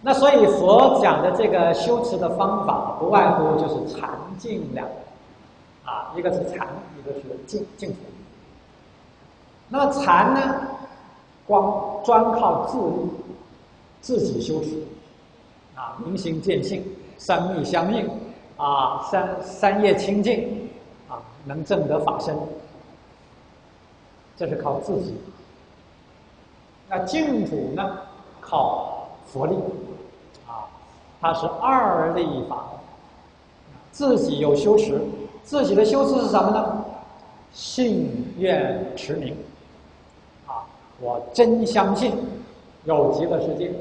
[SPEAKER 1] 那所以佛讲的这个修持的方法，不外乎就是禅净两，啊，一个是禅，一个是净净土。那么禅呢，光专靠自力，自己修持，啊，明心见性，三密相应，啊，三三业清净，啊，能证得法身，这是靠自己。那净土呢，靠佛力，啊，它是二力法，自己有修持，自己的修持是什么呢？信愿持名。啊我真相信有极乐世界，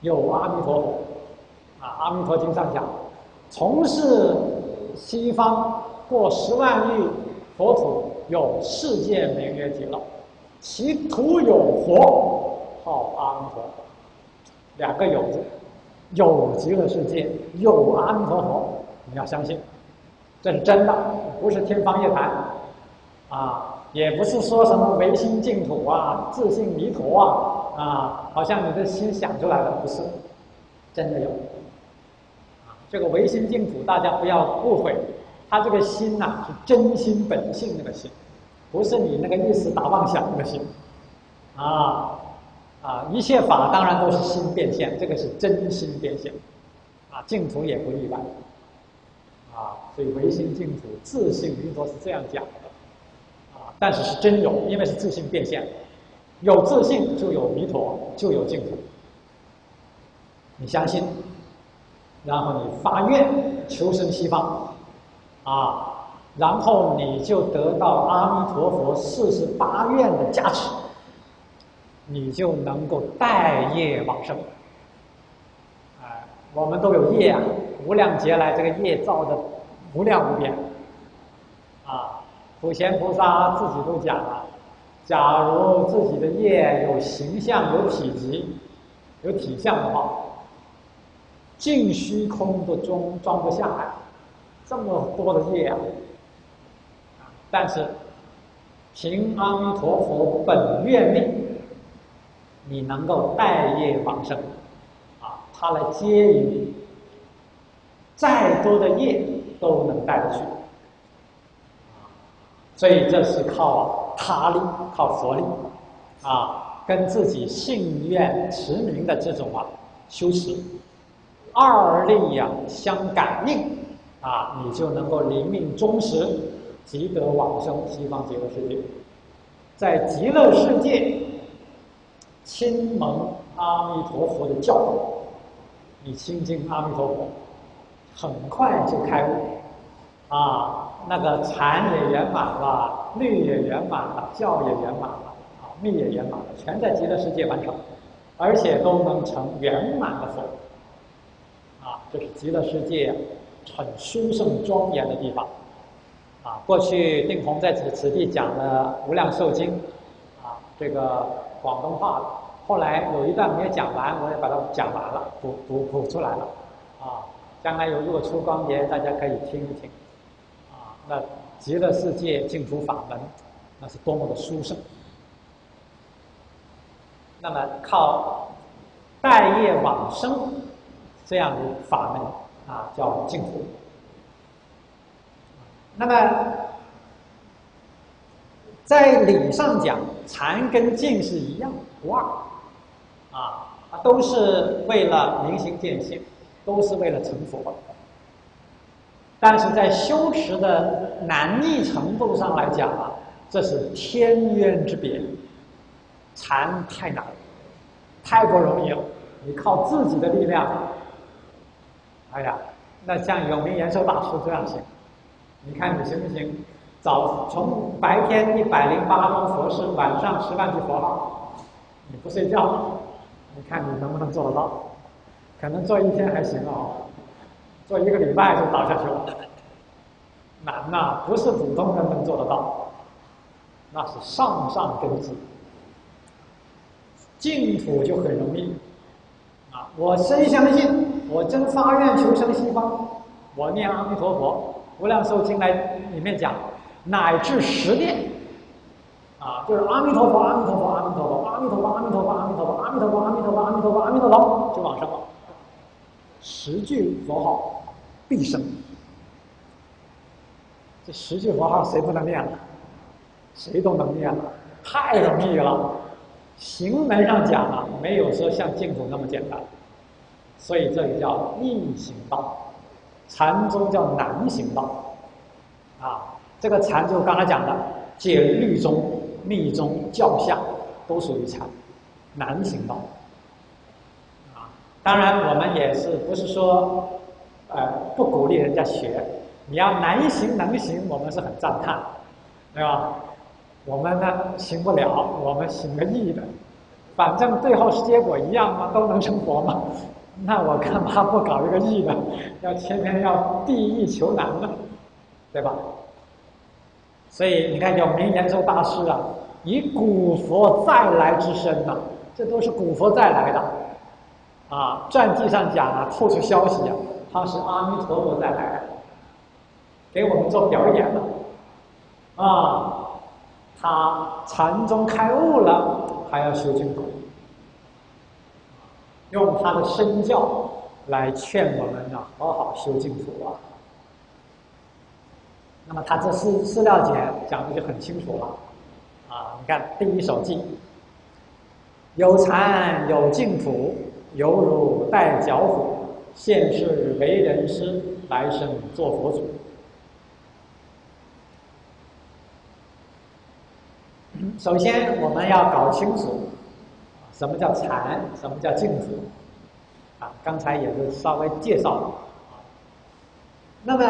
[SPEAKER 1] 有阿弥陀佛，啊，《阿弥陀经》上讲，从事西方过十万亿佛土，有世界名曰极乐，其土有佛，号阿弥陀，两个有字，有极乐世界，有阿弥陀佛，你要相信，这是真的，不是天方夜谭，啊。也不是说什么唯心净土啊，自信弥陀啊，啊，好像你的心想出来的，不是，真的有。这个唯心净土，大家不要误会，他这个心呐是真心本性那个心，不是你那个意识打妄想那个心。啊，啊，一切法当然都是心变现，这个是真心变现。啊，净土也不例外。啊，所以唯心净土、自信弥陀是这样讲的，啊。但是是真有，因为是自信变现，有自信就有弥陀，就有净土。你相信，然后你发愿求生西方，啊，然后你就得到阿弥陀佛四十八愿的加持，你就能够带业往生。哎，我们都有业啊，无量劫来这个业造的无量无边，啊。普贤菩萨自己都讲了，假如自己的业有形象、有体积、有体相的话，净虚空都装装不下来，这么多的业啊！但是平安陀佛本愿力，你能够带业往生，啊，他来接引你，再多的业都能带得去。所以这是靠他力，靠佛力，啊，跟自己信愿持名的这种啊修持，二力呀相感应，啊，你就能够临命终时，即得往生西方极乐世界，在极乐世界亲蒙阿弥陀佛的教诲，你亲近阿弥陀佛，很快就开悟，啊。那个禅也圆满了，律也圆满了，教也圆满了，啊，密也圆满了，全在极乐世界完成。而且都能成圆满的佛。啊，这是极乐世界很殊胜庄严的地方。啊，过去定弘在此此地讲了《无量寿经》，啊，这个广东话。后来有一段没有讲完，我也把它讲完了，补补补出来了。啊，将来有如果出光碟，大家可以听一听。啊，那极乐世界净土法门，那是多么的殊胜。那么靠待业往生这样的法门啊，叫净土。那么在理上讲，禅跟净是一样不二，啊，都是为了明心见性，都是为了成佛。但是在修持的难易程度上来讲啊，这是天渊之别。禅太难，太不容易了。你靠自己的力量，哎呀，那像有名延寿大师这样行。你看你行不行？早从白天一百零八桩佛事，晚上十万句佛号，你不睡觉，你看你能不能做得到？可能做一天还行哦，做一个礼拜就倒下去了。难呐，不是普通人能做得到，那是上上根基。净土就很容易，啊，我深相信，我真发愿求生西方，我念阿弥陀佛，无量寿经来里面讲，乃至十念，啊，就是阿弥陀佛，阿弥陀佛，阿弥陀佛，阿弥陀佛，阿弥陀佛，阿弥陀佛，阿弥陀佛，阿弥陀佛，阿弥陀佛，阿弥陀佛，就往上了，十句佛号必生，这十句佛号谁不能念了？谁都能念了，太容易了。行门上讲啊，没有说像净土那么简单，所以这里叫逆行道，禅宗叫难行道，啊，这个禅就刚才讲的解律宗、密宗、教下都属于禅，难行道，啊，当然我们也是不是说，呃，不鼓励人家学，你要难行能行，我们是很赞叹，对吧？我们呢行不了，我们行个易的，反正最后是结果一样嘛，都能成佛嘛。那我干嘛不搞一个易的？要天天要第易求难呢，对吧？所以你看，有名延寿大师啊，以古佛再来之身呐，这都是古佛再来的，啊，传记上讲啊，透出消息啊，他是阿弥陀佛再来，给我们做表演的，啊。他禅宗开悟了，还要修净土，用他的身教来劝我们呢，好好修净土啊。那么他这四四料简讲的就很清楚了，啊，你看第一首记，有禅有净土，犹如带脚虎，现世为人师，来生做佛祖。首先，我们要搞清楚什么叫禅，什么叫净土。啊，刚才也是稍微介绍了。那么，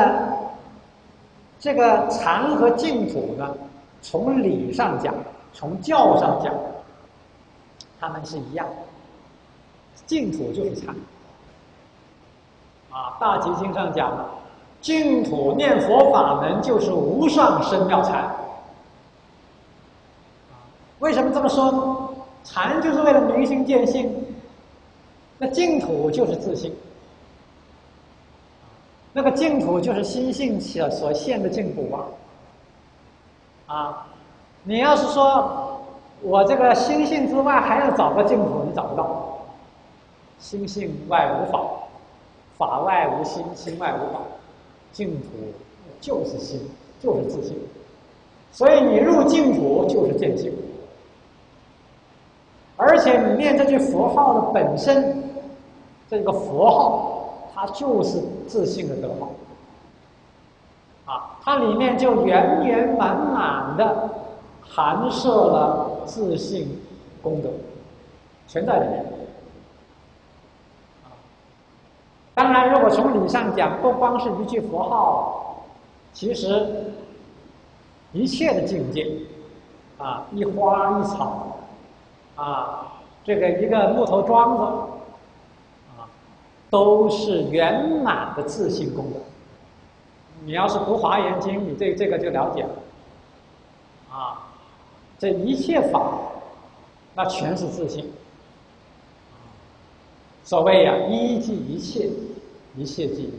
[SPEAKER 1] 这个禅和净土呢，从理上讲，从教上讲，他们是一样。净土就是禅。啊，《大集经》上讲，净土念佛法门就是无上深妙禅。为什么这么说？禅就是为了明心见性，那净土就是自信，那个净土就是心性所所现的净土啊！啊，你要是说我这个心性之外还要找个净土，你找不到。心性外无法，法外无心，心外无法，净土就是心，就是自信。所以你入净土就是见性。而且你念这句佛号的本身，这个佛号它就是自信的德号，啊，它里面就圆圆满满的含摄了自信功德，全在里面。当然，如果从理上讲，不光是一句佛号，其实一切的境界，啊，一花一草。啊，这个一个木头桩子，啊，都是圆满的自信功德。你要是读《华严经》，你对这个就了解了。啊，这一切法，那全是自信。所谓呀，一即一切，一切即一。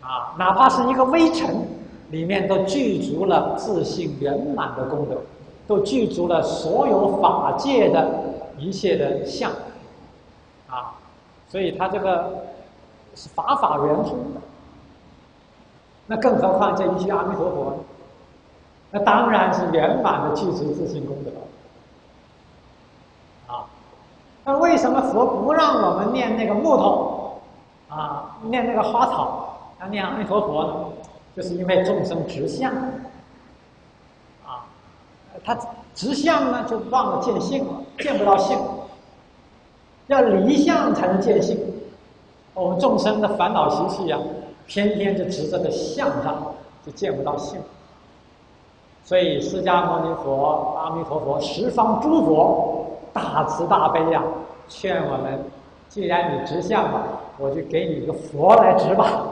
[SPEAKER 1] 啊，哪怕是一个微尘，里面都具足了自信圆满的功德，都具足了所有法界的一切的相。啊，所以它这个是法法圆通的。那更何况这一些阿弥陀佛，那当然是圆满的具足自性功德。啊，那为什么佛不让我们念那个木头，啊，念那个花草，要念阿弥陀佛呢？就是因为众生执相，他执相呢就忘了见性了，见不到性，要离相才能见性。我们众生的烦恼习气呀。偏偏就执着在相上，就见不到性。所以释迦牟尼佛、阿弥陀佛、十方诸佛大慈大悲呀，劝我们：既然你执相了，我就给你一个佛来执吧，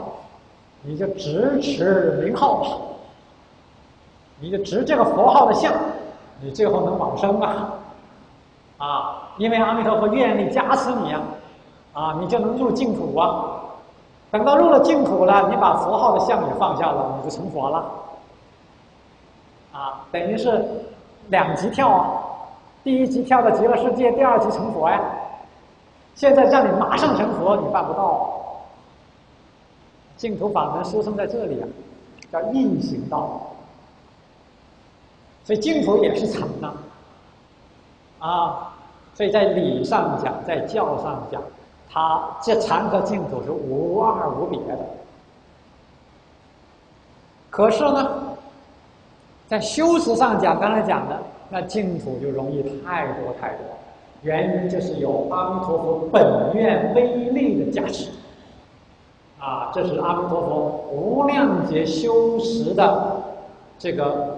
[SPEAKER 1] 你就执持名号吧，你就执这个佛号的相，你最后能往生啊！啊，因为阿弥陀佛愿力加持你啊，啊，你就能入净土啊。等到入了净土了，你把佛号的相也放下了，你就成佛了。啊，等于是两级跳啊，第一级跳到极乐世界，第二级成佛呀。现在叫你马上成佛，你办不到。净土法门殊胜在这里啊，叫易行道。所以净土也是禅呐，啊，所以在理上讲，在教上讲。它这禅和净土是无二无别的，可是呢，在修持上讲，刚才讲的那净土就容易太多太多，原因就是有阿弥陀佛本愿威力的加持，啊，这是阿弥陀佛无量劫修持的这个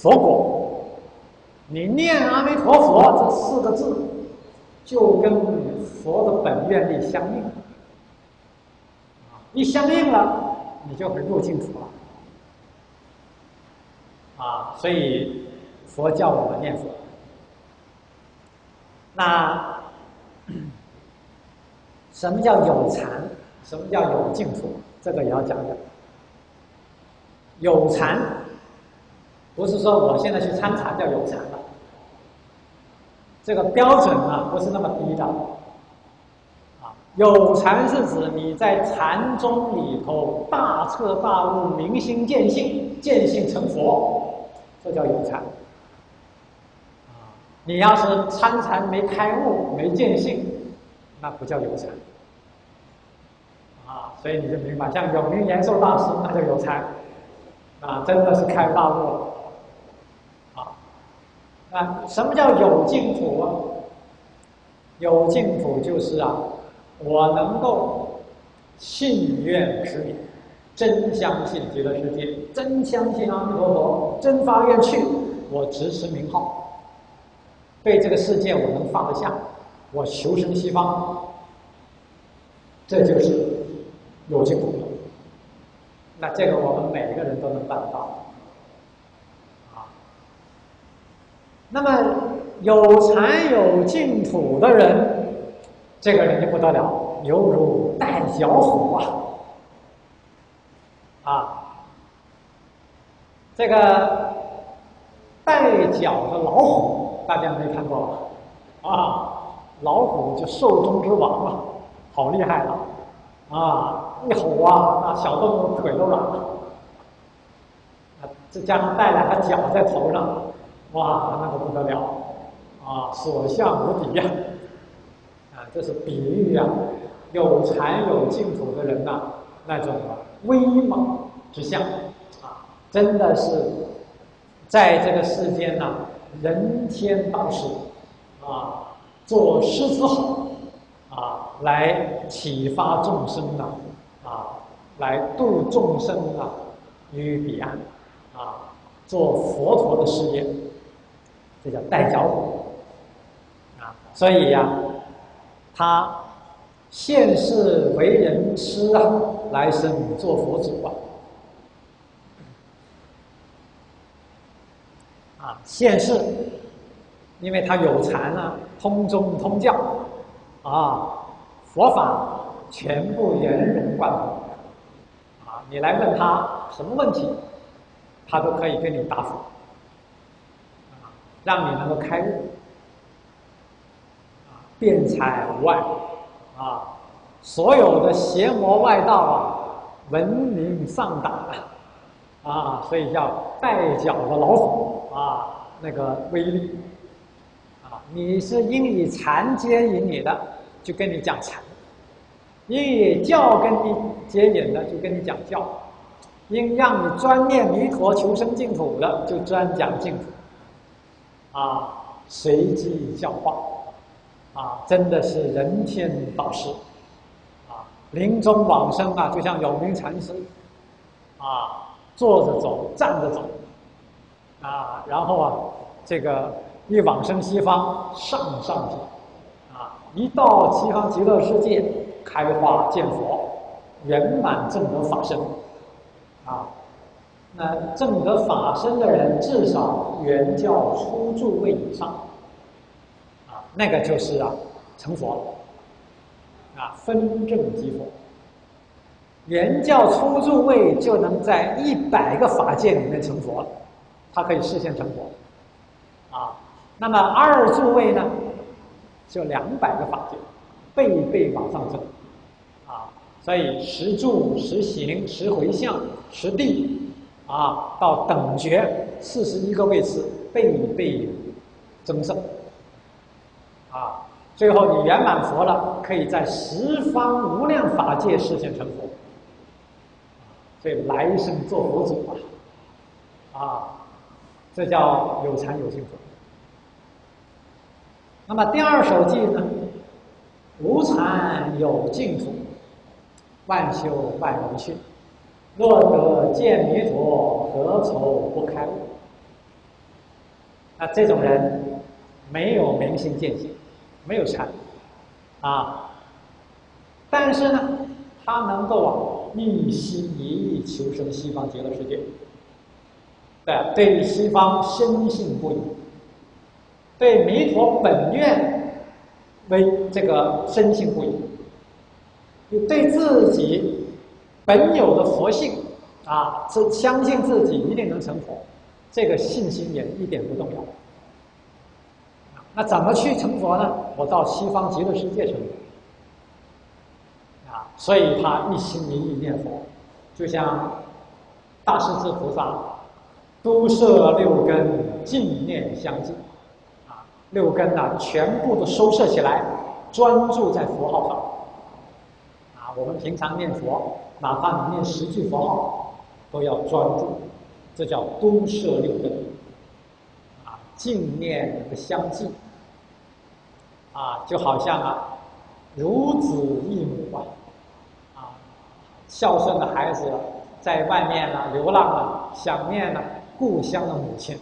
[SPEAKER 1] 佛果，你念阿弥陀佛这四个字。就跟佛的本愿力相应，一相应了，你就会入净土了，啊，所以佛教我们念佛。那什么叫有禅？什么叫有净土？这个也要讲讲。有禅，不是说我现在去参禅叫有禅了。这个标准啊，不是那么低的，啊，有禅是指你在禅宗里头大彻大悟、明心见性、见性成佛，这叫有禅。啊，你要是参禅没开悟、没见性，那不叫有禅。啊，所以你就明白，像永明延寿大师，那叫有禅，啊，真的是开大悟了。啊，什么叫有净土啊？有净土就是啊，我能够信愿持名，真相信极乐世界，真相信阿弥陀佛，真发愿去，我直持名号，对这个世界我能放得下，我求生西方，这就是有净土。那这个我们每一个人都能办得到。那么有禅有净土的人，这个人就不得了，犹如带脚虎啊！啊，这个带脚的老虎，大家没看过吧？啊，老虎就兽中之王啊，好厉害了！啊，一吼啊，那小动物腿都软了。再加上带两个脚在头上。哇，那个不得了，啊，所向无敌呀！啊，这是比喻呀，有禅有净土的人呐，那种威猛之相，啊，真的是在这个世间呐，人天大事，啊，做狮子吼，啊，来启发众生呐，啊，来度众生啊于彼岸，啊，做佛陀的事业。这叫代脚虎，所以呀，他现世为人师啊，来生做佛祖啊。啊，现世，因为他有禅啊，通宗通教，啊，佛法全部圆融贯通，啊，你来问他什么问题，他都可以给你答复，让你能够开悟，啊，辩才无碍，啊，所有的邪魔外道啊，闻名丧胆。啊，所以叫带脚的老虎啊，那个威力啊，你是因以禅接引你的，就跟你讲禅；因以教跟你接引的，就跟你讲教；因让你专念弥陀求生净土的，就专讲净土。啊，随机教化，啊，真的是人天导师，啊，临终往生啊，就像有名禅师，啊。坐着走，站着走，啊，然后啊，这个一往生西方，上上品，啊，一到西方极乐世界，开花见佛，圆满正得法身，啊，那正得法身的人，至少原教初住位以上，啊，那个就是啊，成佛，啊，分正即佛。原教初住位就能在一百个法界里面成佛，他可以视现成佛，啊，那么二住位呢，就两百个法界，倍倍往上增，啊，所以十住、十行、十回向、十地，啊，到等觉四十一个位次，倍倍增盛，啊，最后你圆满佛了，可以在十方无量法界实现成佛。所以来生做佛祖啊，啊，这叫有禅有净土。那么第二首偈呢？无禅有净土，万修万无去。若得见弥陀，何愁不开悟？那这种人没有明心见性，没有禅啊，但是呢，他能够啊。一心一意求生西方极乐世界，对对西方深信不疑，对弥陀本愿为这个深信不疑，对自己本有的佛性啊，是相信自己一定能成佛，这个信心也一点不动摇。那怎么去成佛呢？我到西方极乐世界成佛。所以他一心一意念佛，就像大势至菩萨，都摄六根，净念相继，啊，六根呢全部都收摄起来，专注在佛号上。我们平常念佛，哪怕你念十句佛号，都要专注，这叫都摄六根，啊，净念不相继，啊，就好像啊，如子一母啊。孝顺的孩子在外面呢流浪了，想念呢故乡的母亲。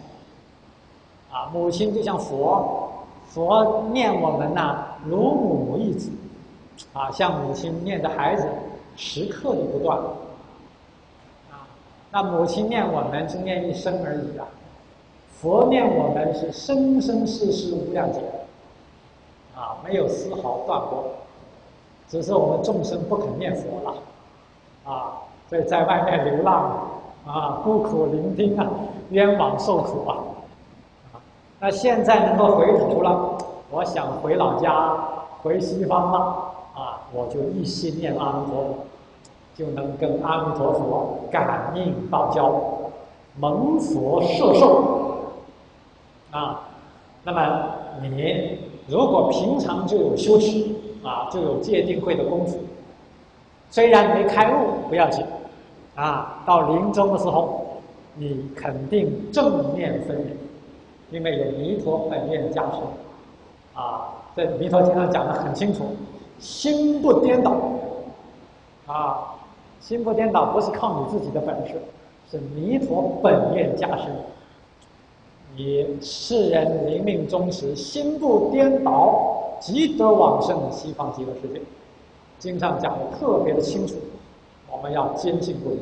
[SPEAKER 1] 啊，母亲就像佛，佛念我们呐如母一子，啊，像母亲念的孩子，时刻都不断。啊，那母亲念我们是念一生而已啊，佛念我们是生生世世无量劫，啊，没有丝毫断过，只是我们众生不肯念佛了。啊，所以在外面流浪啊，孤苦伶仃啊，冤枉受苦啊。那现在能够回头了，我想回老家，回西方了，我就一心念阿弥陀佛，就能跟阿弥陀佛感应道交，蒙佛摄受啊。那么你如果平常就有修持啊，就有戒定慧的功夫。虽然没开悟不要紧，啊，到临终的时候，你肯定正念分明，因为有弥陀本愿加持，啊，这弥陀经上讲的很清楚，心不颠倒，啊，心不颠倒不是靠你自己的本事，是弥陀本愿加持，以世人临命终时心不颠倒，即得往生西方极乐世界。经上讲的特别的清楚，我们要坚信不疑。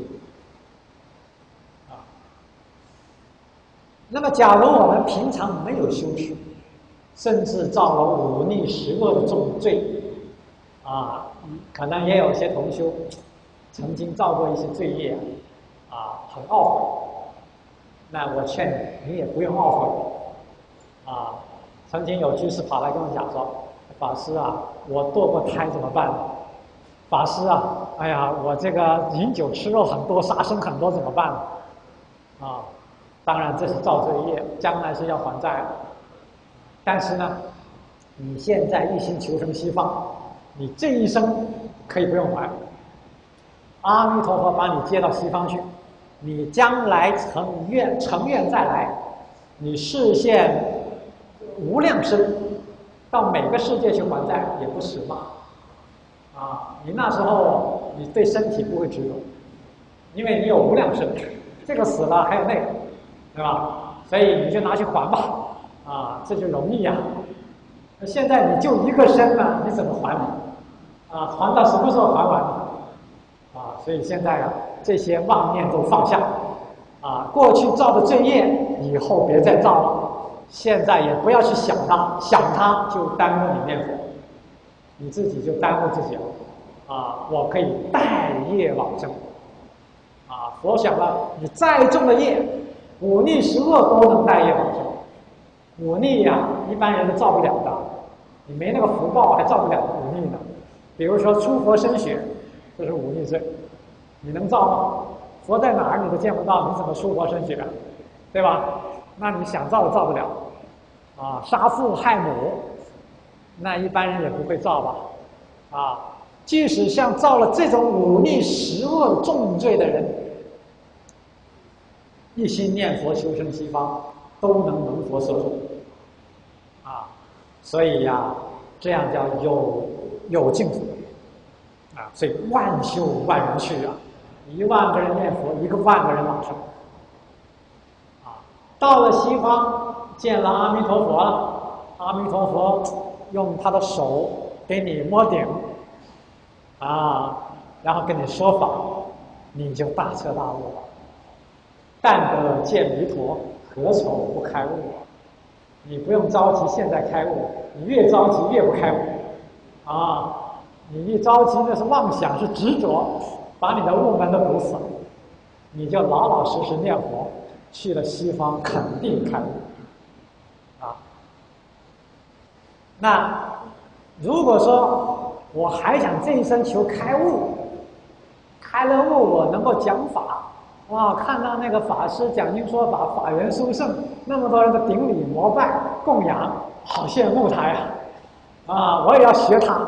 [SPEAKER 1] 啊，那么假如我们平常没有修持，甚至造了忤逆十恶的重罪，啊，可能也有些同修曾经造过一些罪业，啊，很懊悔。那我劝你，你也不用懊悔，啊，曾经有居士跑来跟我讲说：“法师啊，我堕过胎怎么办？”法师啊，哎呀，我这个饮酒吃肉很多，杀生很多怎么办？啊，当然这是造罪业，将来是要还债。但是呢，你现在一心求生西方，你这一生可以不用还。阿弥陀佛把你接到西方去。你将来成愿成愿再来，你视现无量生，到每个世界去还债也不迟嘛。啊，你那时候你对身体不会执着，因为你有无量生，这个死了还有那个，对吧？所以你就拿去还吧，啊，这就容易呀。那现在你就一个身呢，你怎么还呢？啊，还到什么时候还完？啊，所以现在啊。这些妄念都放下，啊，过去造的罪业，以后别再造了。现在也不要去想它，想它就耽误你念佛，你自己就耽误自己了。啊，我可以待业往生。啊，佛想了，你再重的业，忤逆十恶都能带业往生。忤逆呀，一般人都造不了的，你没那个福报还造不了忤逆呢。比如说出佛身血，这是忤逆罪。你能造吗？佛在哪儿你都见不到，你怎么出佛身血？对吧？那你想造都造不了。啊，杀父害母，那一般人也不会造吧？啊，即使像造了这种忤逆十恶重罪的人，一心念佛求生西方，都能蒙佛所助。啊，所以呀，这样叫有有净土。啊，所以万修万人去啊。一万个人念佛，一个万个人往生。啊，到了西方见了阿弥陀佛，阿弥陀佛用他的手给你摸顶，啊，然后跟你说法，你就大彻大悟了。但得见弥陀，何愁不开悟？你不用着急，现在开悟，你越着急越不开悟。啊，你一着急那是妄想，是执着。把你的悟门都堵死了，你就老老实实念佛，去了西方肯定开悟，啊。那如果说我还想这一生求开悟，开了悟我能够讲法，哇，看到那个法师讲经说法，法缘殊胜，那么多人的顶礼膜拜供养，好羡慕他呀，啊，我也要学他，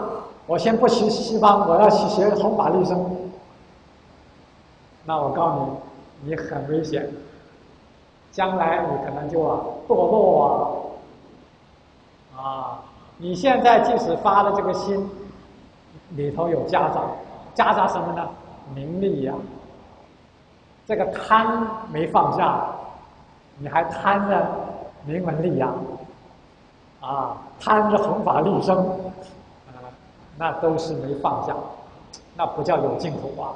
[SPEAKER 1] 我先不学西方，我要去学弘法利生。那我告诉你，你很危险，将来你可能就啊堕落啊，啊！你现在即使发了这个心，里头有夹杂，夹杂什么呢？名利呀，这个贪没放下，你还贪着名闻利养，啊，贪着弘法利生，啊，那都是没放下，那不叫有净土啊。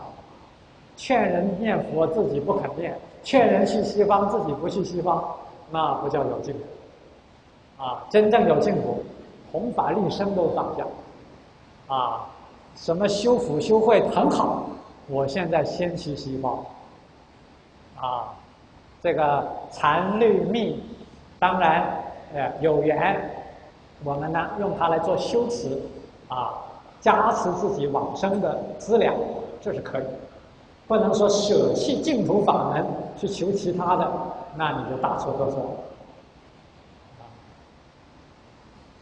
[SPEAKER 1] 劝人念佛，自己不肯念；劝人去西方，自己不去西方，那不叫有净土。啊，真正有净土，弘法利生都放下。啊，什么修福修慧很好，我现在先去西方。啊，这个禅律密，当然，呃，有缘，我们呢用它来做修持，啊，加持自己往生的资粮，这是可以。不能说舍弃净土法门去求其他的，那你就大错特错了。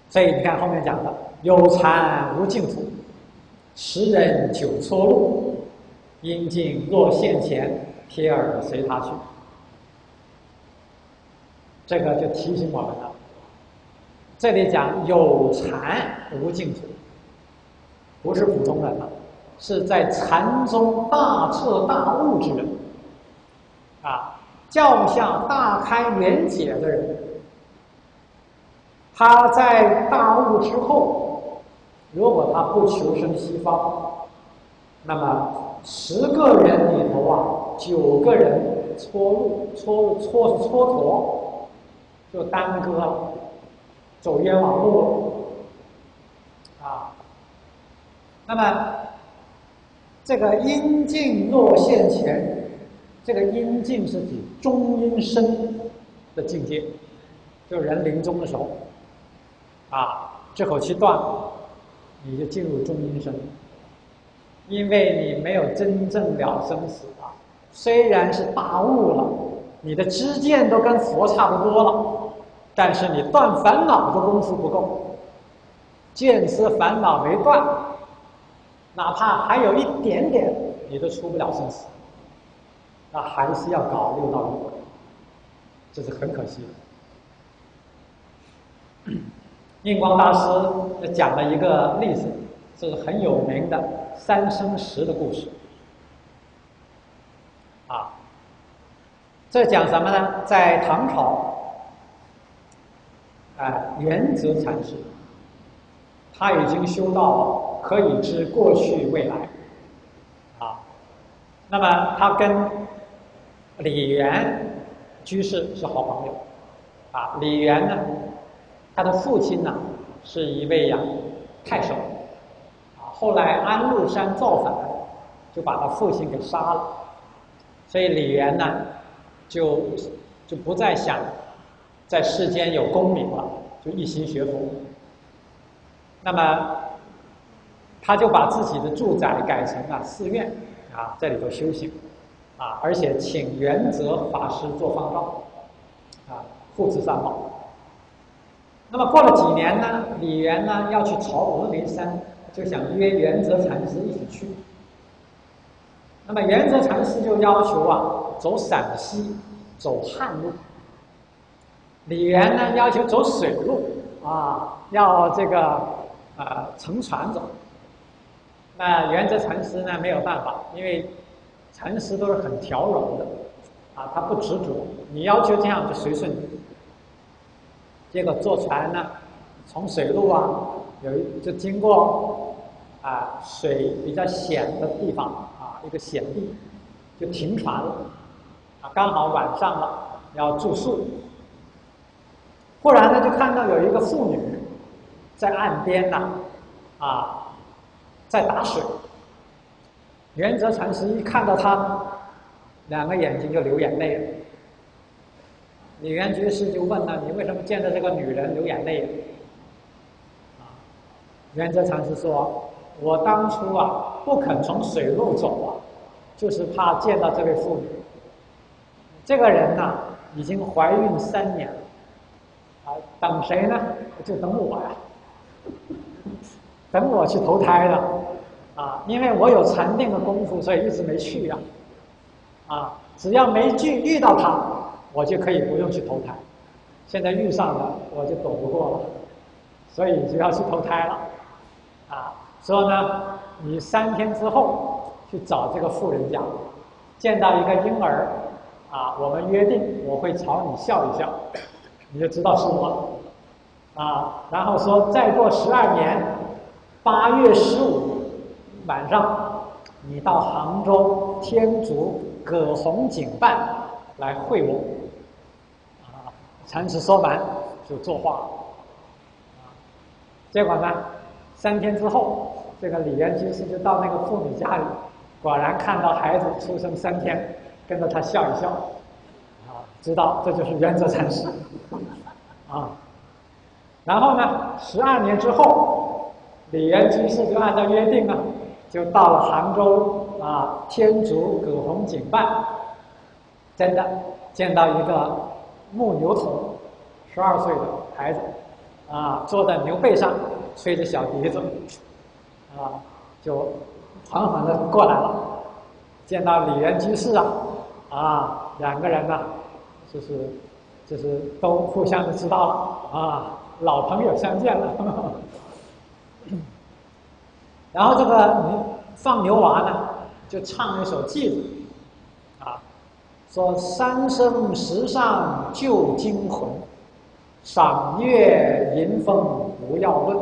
[SPEAKER 1] 所以你看后面讲的有禅无净土，十人九错路，阴境若现前，贴耳随他去。这个就提醒我们了。这里讲有禅无净土，不是普通人了。是在禅中大彻大悟之人，啊，教下大开圆解的人，他在大悟之后，如果他不求生西方，那么十个人里头啊，九个人蹉跎、蹉蹉蹉跎，就耽搁了，走冤枉路啊。那么这个阴尽若现前。这个阴境是指中阴身的境界，就人临终的时候，啊，这口气断了，你就进入中阴身，因为你没有真正了生死啊。虽然是大悟了，你的知见都跟佛差不多了，但是你断烦恼的功夫不够，见思烦恼没断，哪怕还有一点点，你都出不了生死。那还是要搞六道轮回，这是很可惜的。印光大师讲了一个例子，是很有名的三生石的故事。啊，这讲什么呢？在唐朝，哎，元泽禅师，他已经修到可以知过去未来，啊，那么他跟李元居士是好朋友，啊，李元呢，他的父亲呢是一位呀太守，啊，后来安禄山造反，就把他父亲给杀了，所以李元呢就就不再想在世间有功名了，就一心学佛。那么他就把自己的住宅改成了寺院，啊，在里头修行。啊，而且请元泽法师做方丈，啊，护持三宝。那么过了几年呢，李元呢要去朝峨眉山，就想约元泽禅师一起去。那么元泽禅师就要求啊，走陕西，走汉路。李元呢要求走水路，啊，要这个啊乘船走。那元泽禅师呢没有办法，因为。禅师都是很调柔的，啊，他不执着，你要求这样就随顺你。结果坐船呢，从水路啊，有一就经过啊水比较险的地方啊一个险地，就停船了，啊，刚好晚上了要住宿。忽然呢，就看到有一个妇女在岸边呢，啊，在打水。元泽禅师一看到他，两个眼睛就流眼泪了。李元居士就问了：“你为什么见到这个女人流眼泪？”啊，元泽禅师说：“我当初啊，不肯从水路走啊，就是怕见到这位妇女。这个人呢，已经怀孕三年了，啊，等谁呢？就等我呀，等我去投胎了。”啊，因为我有禅定的功夫，所以一直没去呀。啊，只要没去遇到他，我就可以不用去投胎。现在遇上了，我就躲不过了，所以就要去投胎了。啊，说呢，你三天之后去找这个富人家，见到一个婴儿，啊，我们约定我会朝你笑一笑，你就知道是我了。啊，然后说再过十二年八月十五。晚上，你到杭州天竺葛洪景办来会我。啊，禅师说完就作画。啊，结果呢，三天之后，这个李元居士就到那个妇女家里，果然看到孩子出生三天，跟着他笑一笑。知道这就是原则禅师。啊，然后呢，十二年之后，李元居士就按照约定啊。就到了杭州啊，天竺葛洪景办，真的见到一个牧牛童，十二岁的孩子，啊，坐在牛背上，吹着小笛子，啊，就缓缓的过来了。见到李元居士啊，啊，两个人呢，就是就是都互相的知道了啊，老朋友相见了。然后这个放牛娃呢，就唱了一首偈子，啊，说三生石上旧精魂，赏月迎风不要论。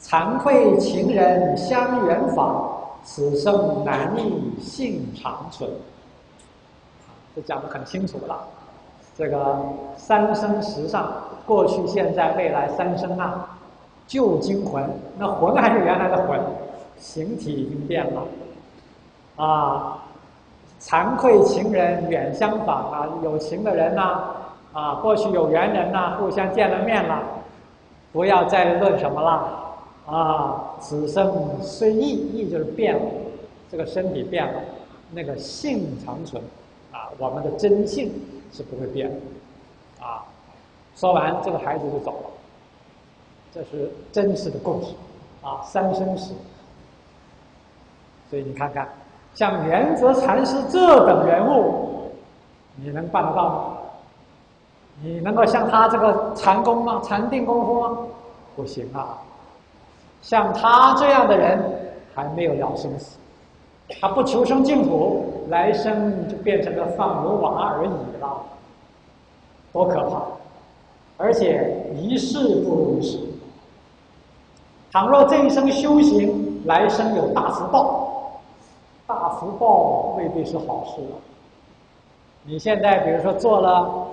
[SPEAKER 1] 惭愧情人相远访，此生难觅性长存。就讲得很清楚了。这个三生石上，过去、现在、未来三生啊，旧精魂，那魂还是原来的魂，形体已经变了。啊，惭愧情人远相访啊，有情的人呐，啊，过去有缘人呐，互相见了面了，不要再论什么了。啊，此生虽异，异就是变了，这个身体变了，那个性长存，啊，我们的真性是不会变的，啊，说完这个孩子就走了，这是真实的故事，啊，三生石，所以你看看，像元泽禅师这等人物，你能办得到吗？你能够像他这个禅功吗？禅定功夫吗？不行啊。像他这样的人还没有了生死，他不求生净土，来生就变成了放牛娃而已了，多可怕！而且一世不如一世。倘若这一生修行，来生有大福报，大福报未必是好事啊。你现在比如说做了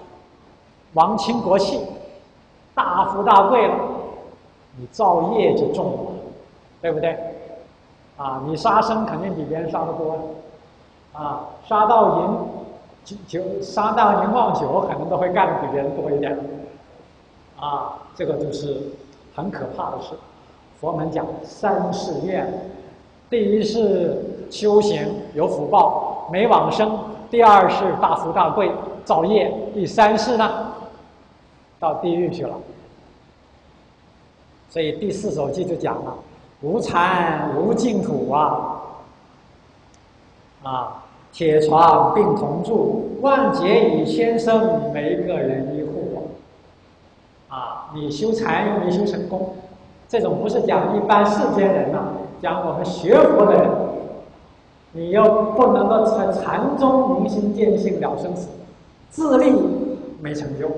[SPEAKER 1] 王亲国戚，大富大贵了。你造业就重了，对不对？啊，你杀生肯定比别人杀的多，啊，杀到银酒杀到银旺酒，可能都会干的比别人多一点，啊，这个就是很可怕的事。佛门讲三世愿，第一是修行有福报没往生，第二是大富大贵造业，第三世呢，到地狱去了。所以第四首偈就讲了：无禅无净土啊，啊，铁床并同住，万劫以千生，没个人一户啊。啊，你修禅又没修成功，这种不是讲一般世间人呐，讲我们学佛的人，你又不能够在禅中明心见性了生死，自立没成就，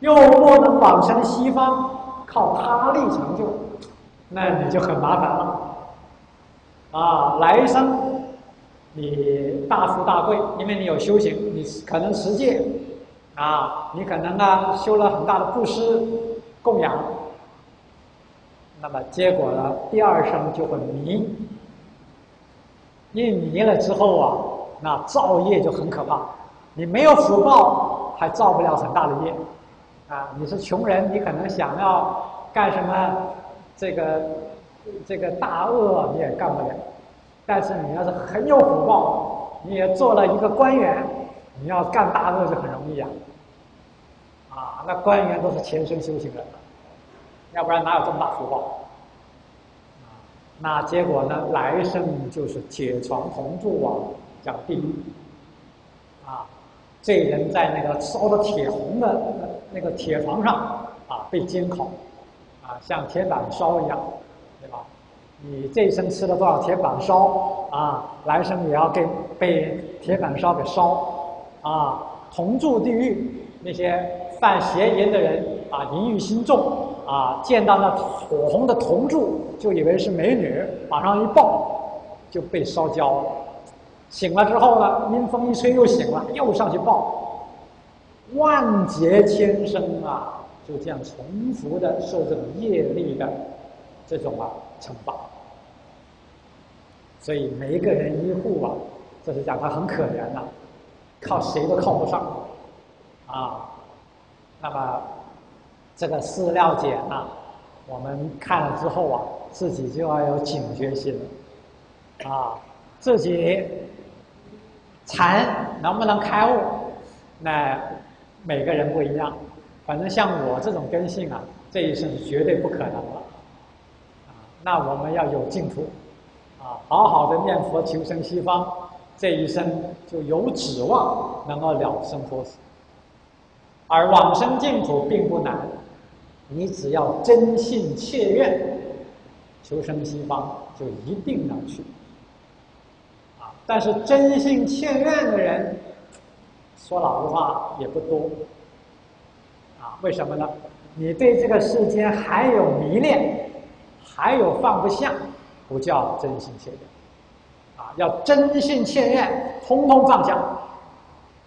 [SPEAKER 1] 又不能往生西方。靠他力成就，那你就很麻烦了。啊，来生你大富大贵，因为你有修行，你可能持戒，啊，你可能呢修了很大的布施供养，那么结果呢，第二生就会迷，一迷了之后啊，那造业就很可怕。你没有福报，还造不了很大的业。啊，你是穷人，你可能想要干什么，这个这个大恶你也干不了。但是你要是很有福报，你也做了一个官员，你要干大恶就很容易啊。啊，那官员都是前生修行人，要不然哪有这么大福报？那结果呢，来生就是铁床铜柱啊，讲地狱。啊。这人在那个烧的铁红的那个铁床上啊，被煎烤，啊，像铁板烧一样，对吧？你这一生吃了多少铁板烧啊？来生也要给被铁板烧给烧，啊，同住地狱，那些犯邪淫的人啊，淫欲心重啊，见到那火红的铜柱就以为是美女，马上一抱就被烧焦了。醒了之后呢，阴风一吹又醒了，又上去抱，万劫千生啊，就这样重复的受这种业力的这种啊惩罚。所以每一个人一户啊，这是讲他很可怜呐，靠谁都靠不上啊。那么这个饲料碱啊，我们看了之后啊，自己就要有警觉心啊，自己。禅能不能开悟？那每个人不一样。反正像我这种根性啊，这一生绝对不可能了。啊，那我们要有净土，啊，好好的念佛求生西方，这一生就有指望能够了生脱死。而往生净土并不难，你只要真信切愿，求生西方就一定能去。啊但是真心切愿的人，说老实话也不多。为什么呢？你对这个世间还有迷恋，还有放不下，不叫真心切愿。啊，要真心切愿，通通放下。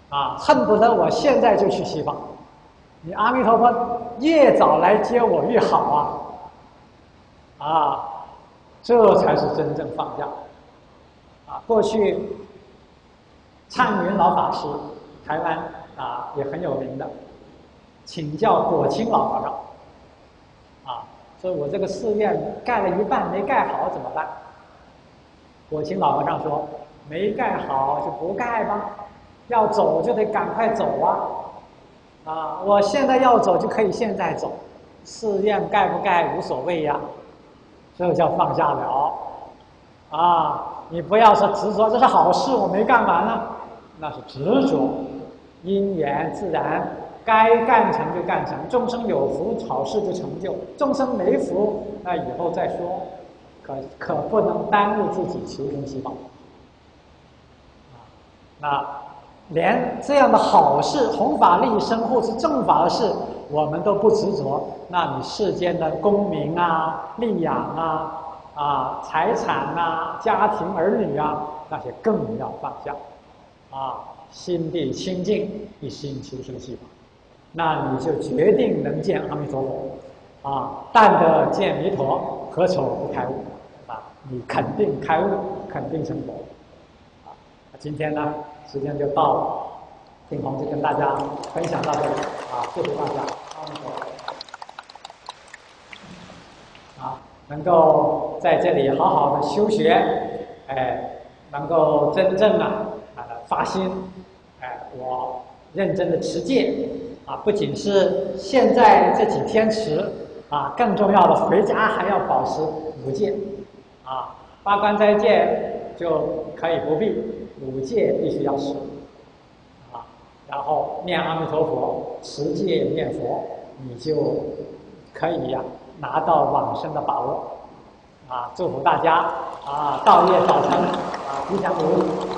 [SPEAKER 1] 啊，恨不得我现在就去西方。你阿弥陀佛，越早来接我越好啊！啊，这才是真正放下。啊，过去灿云老法师，台湾啊也很有名的，请教果清老和尚。啊，说我这个寺院盖了一半没盖好怎么办？果清老和尚说：没盖好就不盖吧。要走就得赶快走啊！啊，我现在要走就可以现在走，寺院盖不盖无所谓呀，这叫放下了。啊，你不要说执着，这是好事，我没干完呢，那是执着，因缘自然，该干成就干成，众生有福，好事就成就；众生没福，那以后再说，可可不能耽误自己求生希望。啊，那。连这样的好事、弘法利生或是正法的事，我们都不执着，那你世间的功名啊、利养啊、啊财产啊、家庭儿女啊，那些更要放下，啊，心地清净，一心求生希望，那你就决定能见阿弥陀佛，啊，但得见弥陀，何愁不开悟？啊，你肯定开悟，肯定成佛。啊，今天呢？时间就到了，丁红就跟大家分享到这里啊，谢谢大家，阿弥陀佛。啊，能够在这里好好的修学，哎，能够真正的啊发心，哎，我认真的持戒，啊，不仅是现在这几天持，啊，更重要的回家还要保持五戒，啊，八关斋戒就可以不必。五戒必须要持，啊，然后念阿弥陀佛，持戒念佛，你就可以呀拿到往生的把握，啊，祝福大家啊，道业早成，啊，吉祥如意。